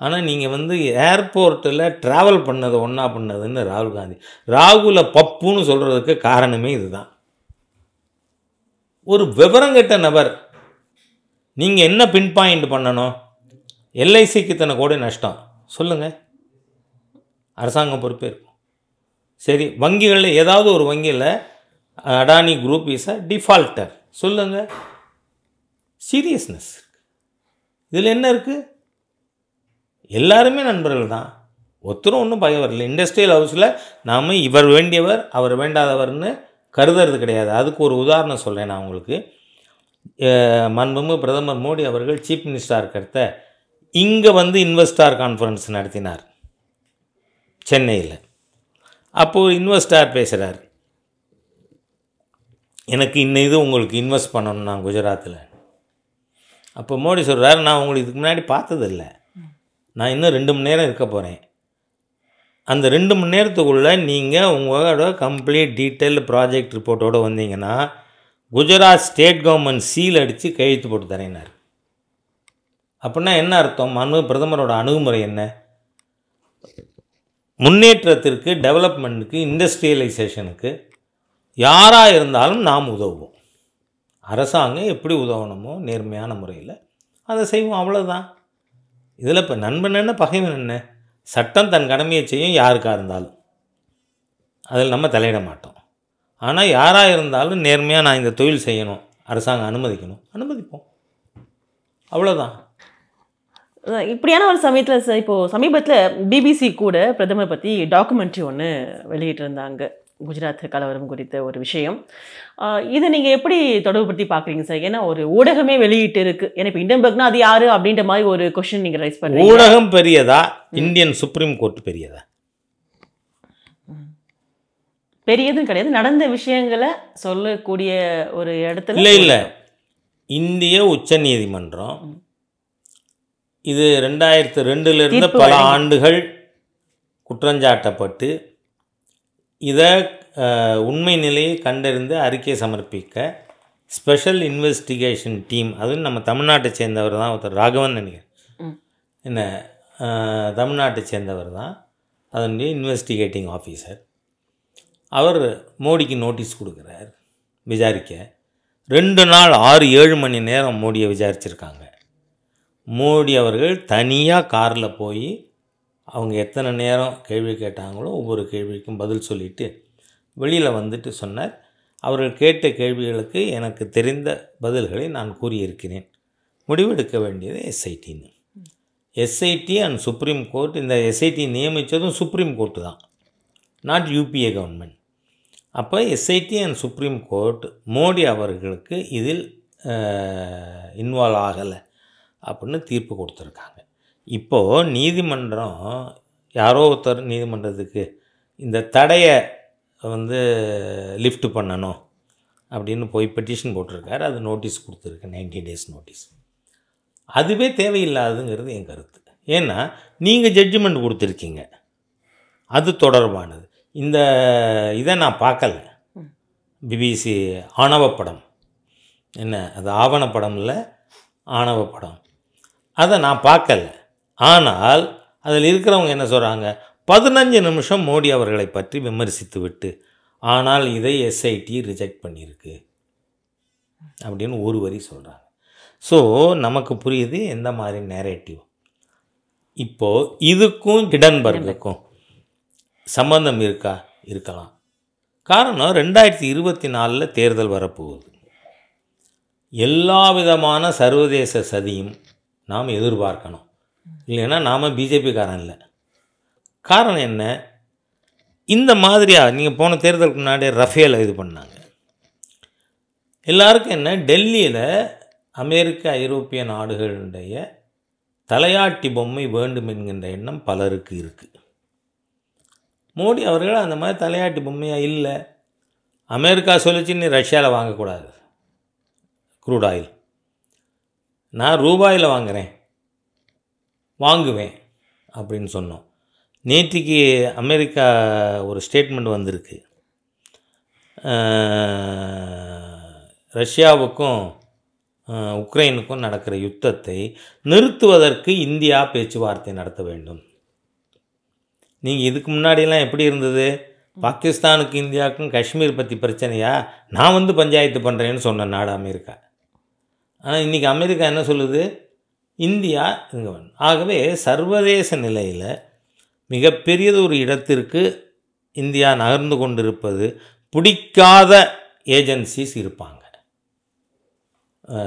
ஆனால் நீங்கள் வந்து ஏர்போர்ட்டில் ட்ராவல் பண்ணது ஒன்றா பண்ணதுன்னு ராகுல் காந்தி. ராகுலை பப்புன்னு சொல்கிறதுக்கு காரணமே இதுதான். ஒரு விவரங்கெட்ட நபர் நீங்கள் என்ன பின் பாயிண்ட் பண்ணணும்? எல்ஐசிக்கு இத்தனை கோடி நஷ்டம். சொல்லுங்கள் அரசாங்கம் பொறுப்பேற்கும் சரி வங்கிகளில் ஏதாவது ஒரு வங்கியில் Adani group is a defaulter சொல்லுங்கள் சீரியஸ்னஸ் இதில் என்ன இருக்குது எல்லாருமே நண்பர்கள் தான். ஒருத்தரும் ஒன்றும் பயம் வரல. இண்டஸ்ட்ரியல் ஹவுஸில் நாம் இவர் வேண்டியவர் அவர் வேண்டாதவர்னு கருதுறது கிடையாது. அதுக்கு ஒரு உதாரணம் சொல்கிறேன் நான் உங்களுக்கு. மண்பமு மாண்புமிகு பிரதமர் மோடி அவர்கள் சீஃப் மினிஸ்டராக இருக்கிறத இங்கே வந்து இன்வெஸ்டார் கான்ஃபரன்ஸ் நடத்தினார். சென்னையில். அப்போது இன்வெஸ்டார் பேசுகிறார் எனக்கு இன்ன இது உங்களுக்கு இன்வெஸ்ட் பண்ணணும் நான் குஜராத்தில் அப்போ மோடி சொல்கிறார் நான் உங்களுக்கு இதுக்கு முன்னாடி பார்த்ததில்ல. நான் இன்னும் ரெண்டு மணி நேரம் இருக்க போகிறேன் அந்த ரெண்டு மணி நேரத்துக்குள்ளே நீங்கள் உங்களோட கம்ப்ளீட் டீட்டெயில் ப்ராஜெக்ட் ரிப்போர்ட்டோடு வந்தீங்கன்னா குஜராத் ஸ்டேட் கவர்மெண்ட் சீல் அடித்து கையெழுத்து போட்டு தரேனார் அப்படின்னா என்ன அர்த்தம்? மனு பிரதமரோட அணுகுமுறை என்ன? முன்னேற்றத்திற்கு டெவலப்மெண்ட்டுக்கு இண்டஸ்ட்ரியலைசேஷனுக்கு யாராக இருந்தாலும் நாம் உதவுவோம். அரசாங்கம் எப்படி உதவணுமோ நேர்மையான முறையில் அதை செய்வோம். அவ்வளோதான் இதில் இப்போ நண்பன் என்ன பகைவன் என்ன? சட்டம் தன் கடமையை செய்யும் யாருக்காக இருந்தாலும். அதில் நம்ம தலையிட மாட்டோம். ஆனால் யாராக இருந்தாலும் நேர்மையாக நான் இந்த தொழில் செய்யணும். அரசாங்கம் அனுமதிக்கணும். அனுமதிப்போம். அவ்வளோதான் இப்படியான ஒரு சமயத்தில் சார் இப்போது சமீபத்தில் பிபிசி கூட பிரதமர் பற்றி டாக்குமெண்ட்ரி ஒன்று வெளியிட்டிருந்தாங்க. குஜராத் கலவரம் குறித்த ஒரு விஷயம். இதை நீங்கள் எப்படி தொடர்புபடுத்தி பார்க்குறீங்க சார்? ஏன்னா ஒரு ஊடகமே வெளியிட்டு இருக்கு. ஏன்னா இப்போ இண்டன்பர்க்னா அது யாரு அப்படின்ற மாதிரி ஒரு கொஸ்டின் நீங்கள் ரைஸ் பண்ணுறீங்க ஊடகம் பெரியதா? இந்தியன் சுப்ரீம் கோர்ட் பெரியதா? பெரியதும் கிடையாது. நடந்த விஷயங்களை சொல்லக்கூடிய ஒரு இடத்துல இல்லை இல்லை. இந்திய உச்ச நீதிமன்றம் இது ரெண்டாயிரத்து ரெண்டுலேருந்து பல ஆண்டுகள் குற்றஞ்சாட்டப்பட்டு இதை உண்மை நிலையை கண்டறிந்து அறிக்கை சமர்ப்பிக்க ஸ்பெஷல் இன்வெஸ்டிகேஷன் டீம் அதுவும் நம்ம தமிழ்நாட்டை சேர்ந்தவர் தான் ஒருத்தர் ராகவன் நினைக்கிறேன். என்ன தமிழ்நாட்டை சேர்ந்தவர் தான். அதனுடைய இன்வெஸ்டிகேட்டிங் ஆஃபீஸர். அவர் மோடிக்கு நோட்டீஸ் கொடுக்குறார் விசாரிக்க. ரெண்டு நாள் ஆறு ஏழு மணி நேரம் மோடியை விசாரிச்சிருக்காங்க. மோடி அவர்கள் தனியாக காரில் போய் அவங்க எத்தனை நேரம் கேள்வி கேட்டாங்களோ ஒவ்வொரு கேள்விக்கும் பதில் சொல்லிட்டு வெளியில் வந்துட்டு சொன்னார். அவர்கள் கேட்ட கேள்விகளுக்கு எனக்கு தெரிந்த பதில்களை நான் கூறியிருக்கிறேன். முடிவெடுக்க வேண்டியது எஸ்ஐடின்னு எஸ்ஐடி அண்ட் சுப்ரீம் கோர்ட் இந்த எஸ்ஐடி நியமித்ததும் சுப்ரீம் கோர்ட்டு தான். நாட் யூபிஏ கவர்மெண்ட் அப்போ SIT and supreme court Modi அவர்களுக்கு இதில் இன்வால்வ் ஆகலை. அப்படின்னு தீர்ப்பு கொடுத்துருக்காங்க. இப்போது நீதிமன்றம் யாரோ ஒருத்தர் நீதிமன்றத்துக்கு இந்த தடையை வந்து லிஃப்ட் பண்ணணும் அப்படின்னு போய் பெட்டிஷன் போட்டிருக்காரு. அது நோட்டீஸ் கொடுத்துருக்கு 90 டேஸ் நோட்டீஸ். அதுவே தேவையில்லாதுங்கிறது என் கருத்து. ஏன்னா நீங்கள் ஜட்ஜ்மெண்ட் கொடுத்துருக்கீங்க. அது தொடர்பானது. இந்த இதை நான் பார்க்கல. பிபிசி ஆணவ படம். என்ன அது ஆவணப்படம் இல்லை ஆணவ படம். அதை நான் பார்க்கல. ஆனால் அதில் இருக்கிறவங்க என்ன சொல்கிறாங்க பதினஞ்சு நிமிஷம் மோடி அவர்களை பற்றி விமர்சித்து விட்டு ஆனால் இதை எஸ்ஐடி ரிஜெக்ட் பண்ணியிருக்கு. அப்படின்னு ஒரு வரி சொல்கிறாங்க ஸோ நமக்கு புரியுது எந்த மாதிரி நேரேட்டிவ் இப்போது இதுக்கும் கிடன்பர்குக்கும் சம்பந்தம் இருக்கா? இருக்கலாம். காரணம் ரெண்டாயிரத்தி இருபத்தி நாலில் தேர்தல் வரப்போகுது. எல்லா விதமான சர்வதேச சதியும் நாம் எதிர்பார்க்கணும். இல்லைன்னா நாம் பிஜேபிக்காரன் இல்லை. காரணம் என்ன? இந்த மாதிரியாக நீங்கள் போன தேர்தலுக்கு முன்னாடி ரஃபேல இது பண்ணாங்க. எல்லாருக்கும் என்ன? டெல்லியில் அமெரிக்க ஐரோப்பிய நாடுகளுடைய தலையாட்டி பொம்மை வேண்டும் என்கின்ற எண்ணம் பலருக்கு இருக்குது மோடி அவர்கள் அந்த மாதிரி தலையாட்டி பொம்மையாக இல்லை. அமெரிக்கா சொல்லிச்சு நீ ரஷ்யாவில் வாங்கக்கூடாது. க்ரூட் ஆயில் நான் ரூபாயில் வாங்குகிறேன் வாங்குவேன் அப்படின்னு சொன்னோம். நேற்றுக்கு அமெரிக்கா ஒரு ஸ்டேட்மெண்ட் வந்திருக்கு. ரஷ்யாவுக்கும் உக்ரைனுக்கும் நடக்கிற யுத்தத்தை நிறுத்துவதற்கு இந்தியா பேச்சுவார்த்தை நடத்த வேண்டும். நீங்கள் இதுக்கு முன்னாடியெல்லாம் எப்படி இருந்தது? பாகிஸ்தானுக்கு இந்தியாவுக்கும் காஷ்மீர் பற்றி பிரச்சனையா? நான் வந்து பஞ்சாயத்து பண்ணுறேன்னு சொன்ன நாடு அமெரிக்கா. ஆனால் இன்றைக்கி அமெரிக்கா என்ன சொல்லுது? இந்தியா இங்கே ஆகவே சர்வதேச நிலையில் மிகப்பெரியது ஒரு இடத்திற்கு இந்தியா நகர்ந்து கொண்டிருப்பது பிடிக்காத ஏஜென்சிஸ் இருப்பாங்க.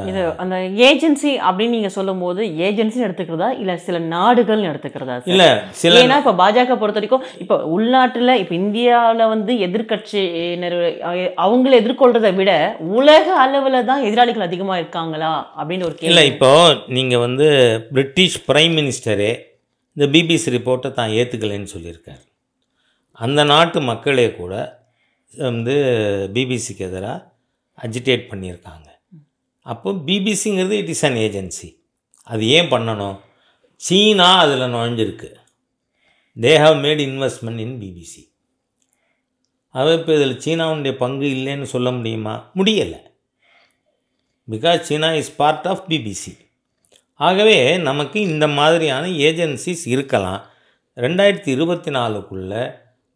இது அந்த ஏஜென்சி அப்படின்னு நீங்க சொல்லும்போது ஏஜென்சின்னு எடுத்துக்கிறதா? இல்ல சில நாடுகள்னு எடுத்துக்கிறதா? இல்லை சில ஏன்னா இப்ப பாஜக பொறுத்த வரைக்கும் இப்ப உள்நாட்டுல இப்ப இந்தியாவுல வந்து எதிர்க்கட்சியினர் அஹ், அவங்களை எதிர்கொள்றதை விட உலக அளவுல தான் எதிராளிகள் அதிகமா இருக்காங்களா? அப்படின்னு ஒரு இல்லை இப்போ நீங்கள் வந்து பிரிட்டிஷ் பிரைம் மினிஸ்டரே இந்த பிபிசி ரிப்போர்ட்டை தான் ஏற்றுக்கலைன்னு சொல்லியிருக்காரு. அந்த நாட்டு மக்களே கூட வந்து பிபிசிக்கு எதிராக அஜிடேட் பண்ணியிருக்காங்க. அப்போ பிபிசிங்கிறது இட் இஸ் அன் ஏஜென்சி அது ஏன் பண்ணணும்? சீனா அதில் நுழைஞ்சிருக்கு. They have made investment in BBC அது இப்போ இதில் சீனாவுடைய பங்கு இல்லைன்னு சொல்ல முடியுமா? முடியலை. Because China is part of BBC ஆகவே நமக்கு இந்த மாதிரியான ஏஜென்சிஸ் இருக்கலாம். ரெண்டாயிரத்தி இருபத்தி நாலுக்குள்ளே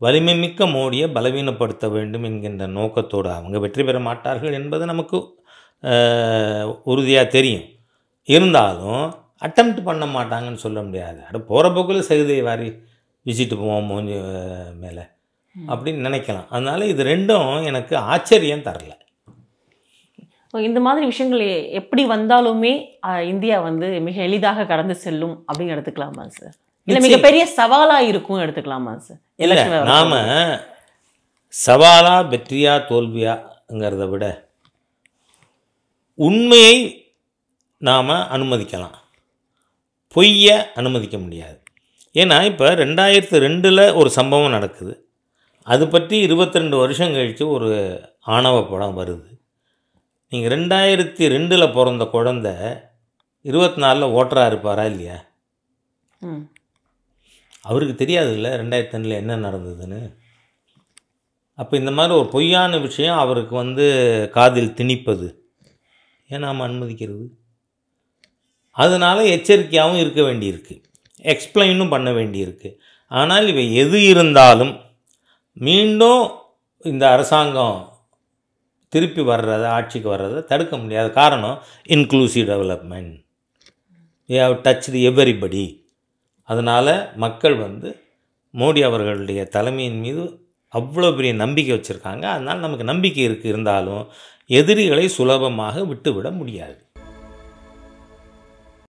வலிமை மிக்க மோடியை பலவீனப்படுத்த வேண்டும் என்கின்ற நோக்கத்தோடு அவங்க வெற்றி பெற மாட்டார்கள் என்பது நமக்கு உறுதியாக தெரியும். இருந்தாலும் அட்டம்ப்ட் பண்ண மாட்டாங்கன்னு சொல்ல முடியாது. அட போகிற போக்கில் சகுதியை வாரி விசிட்டு போவோம் மூஞ்சி மேலே. அப்படின்னு நினைக்கலாம். அதனால் இது ரெண்டும் எனக்கு ஆச்சரியம் தரல. இந்த மாதிரி விஷயங்கள் எப்படி வந்தாலுமே இந்தியா வந்து மிக எளிதாக கடந்து செல்லும் அப்படின்னு எடுத்துக்கலாமா சார் இல்ல. மிகப்பெரிய சவாலா இருக்கும் எடுத்துக்கலாமா சார் இல்லை. நாம் சவாலா வெற்றியா தோல்வியாங்கிறத விட உண்மையை நாம் அனுமதிக்கலாம். பொய்யை அனுமதிக்க முடியாது. ஏன்னா இப்போ ரெண்டாயிரத்து ரெண்டில் ஒரு சம்பவம் நடக்குது. அது பற்றி இருபத்தி ரெண்டு வருஷம் கழித்து ஒரு ஆணவ படம் வருது. நீங்கள் ரெண்டாயிரத்தி ரெண்டில் பிறந்த குழந்த இருபத்தி நாலில் ஓட்டராக இருப்பாரா இல்லையா? அவருக்கு தெரியாதுல்ல ரெண்டாயிரத்தி ரெண்டில் என்ன நடந்ததுன்னு. அப்போ இந்த மாதிரி ஒரு பொய்யான விஷயம் அவருக்கு வந்து காதில் திணிப்பது. ஏன் நாம் அனுமதிக்கிறது? அதனால் எச்சரிக்கையாகவும் இருக்க வேண்டியிருக்கு. எக்ஸ்பிளைனும் பண்ண வேண்டியிருக்கு. ஆனால் இவை எது இருந்தாலும் மீண்டும் இந்த அரசாங்கம் திருப்பி வர்றதை ஆட்சிக்கு வர்றதை தடுக்க முடியாத. காரணம் inclusive development a how touch the everybody அதனால் மக்கள் வந்து மோடி அவர்களுடைய தலைமையின் மீது அவ்வளோ பெரிய நம்பிக்கை வச்சுருக்காங்க. அதனால் நமக்கு நம்பிக்கை இருக்குது இருந்தாலும் எதிரிகளை சுலபமாக விட்டுவிட முடியாது.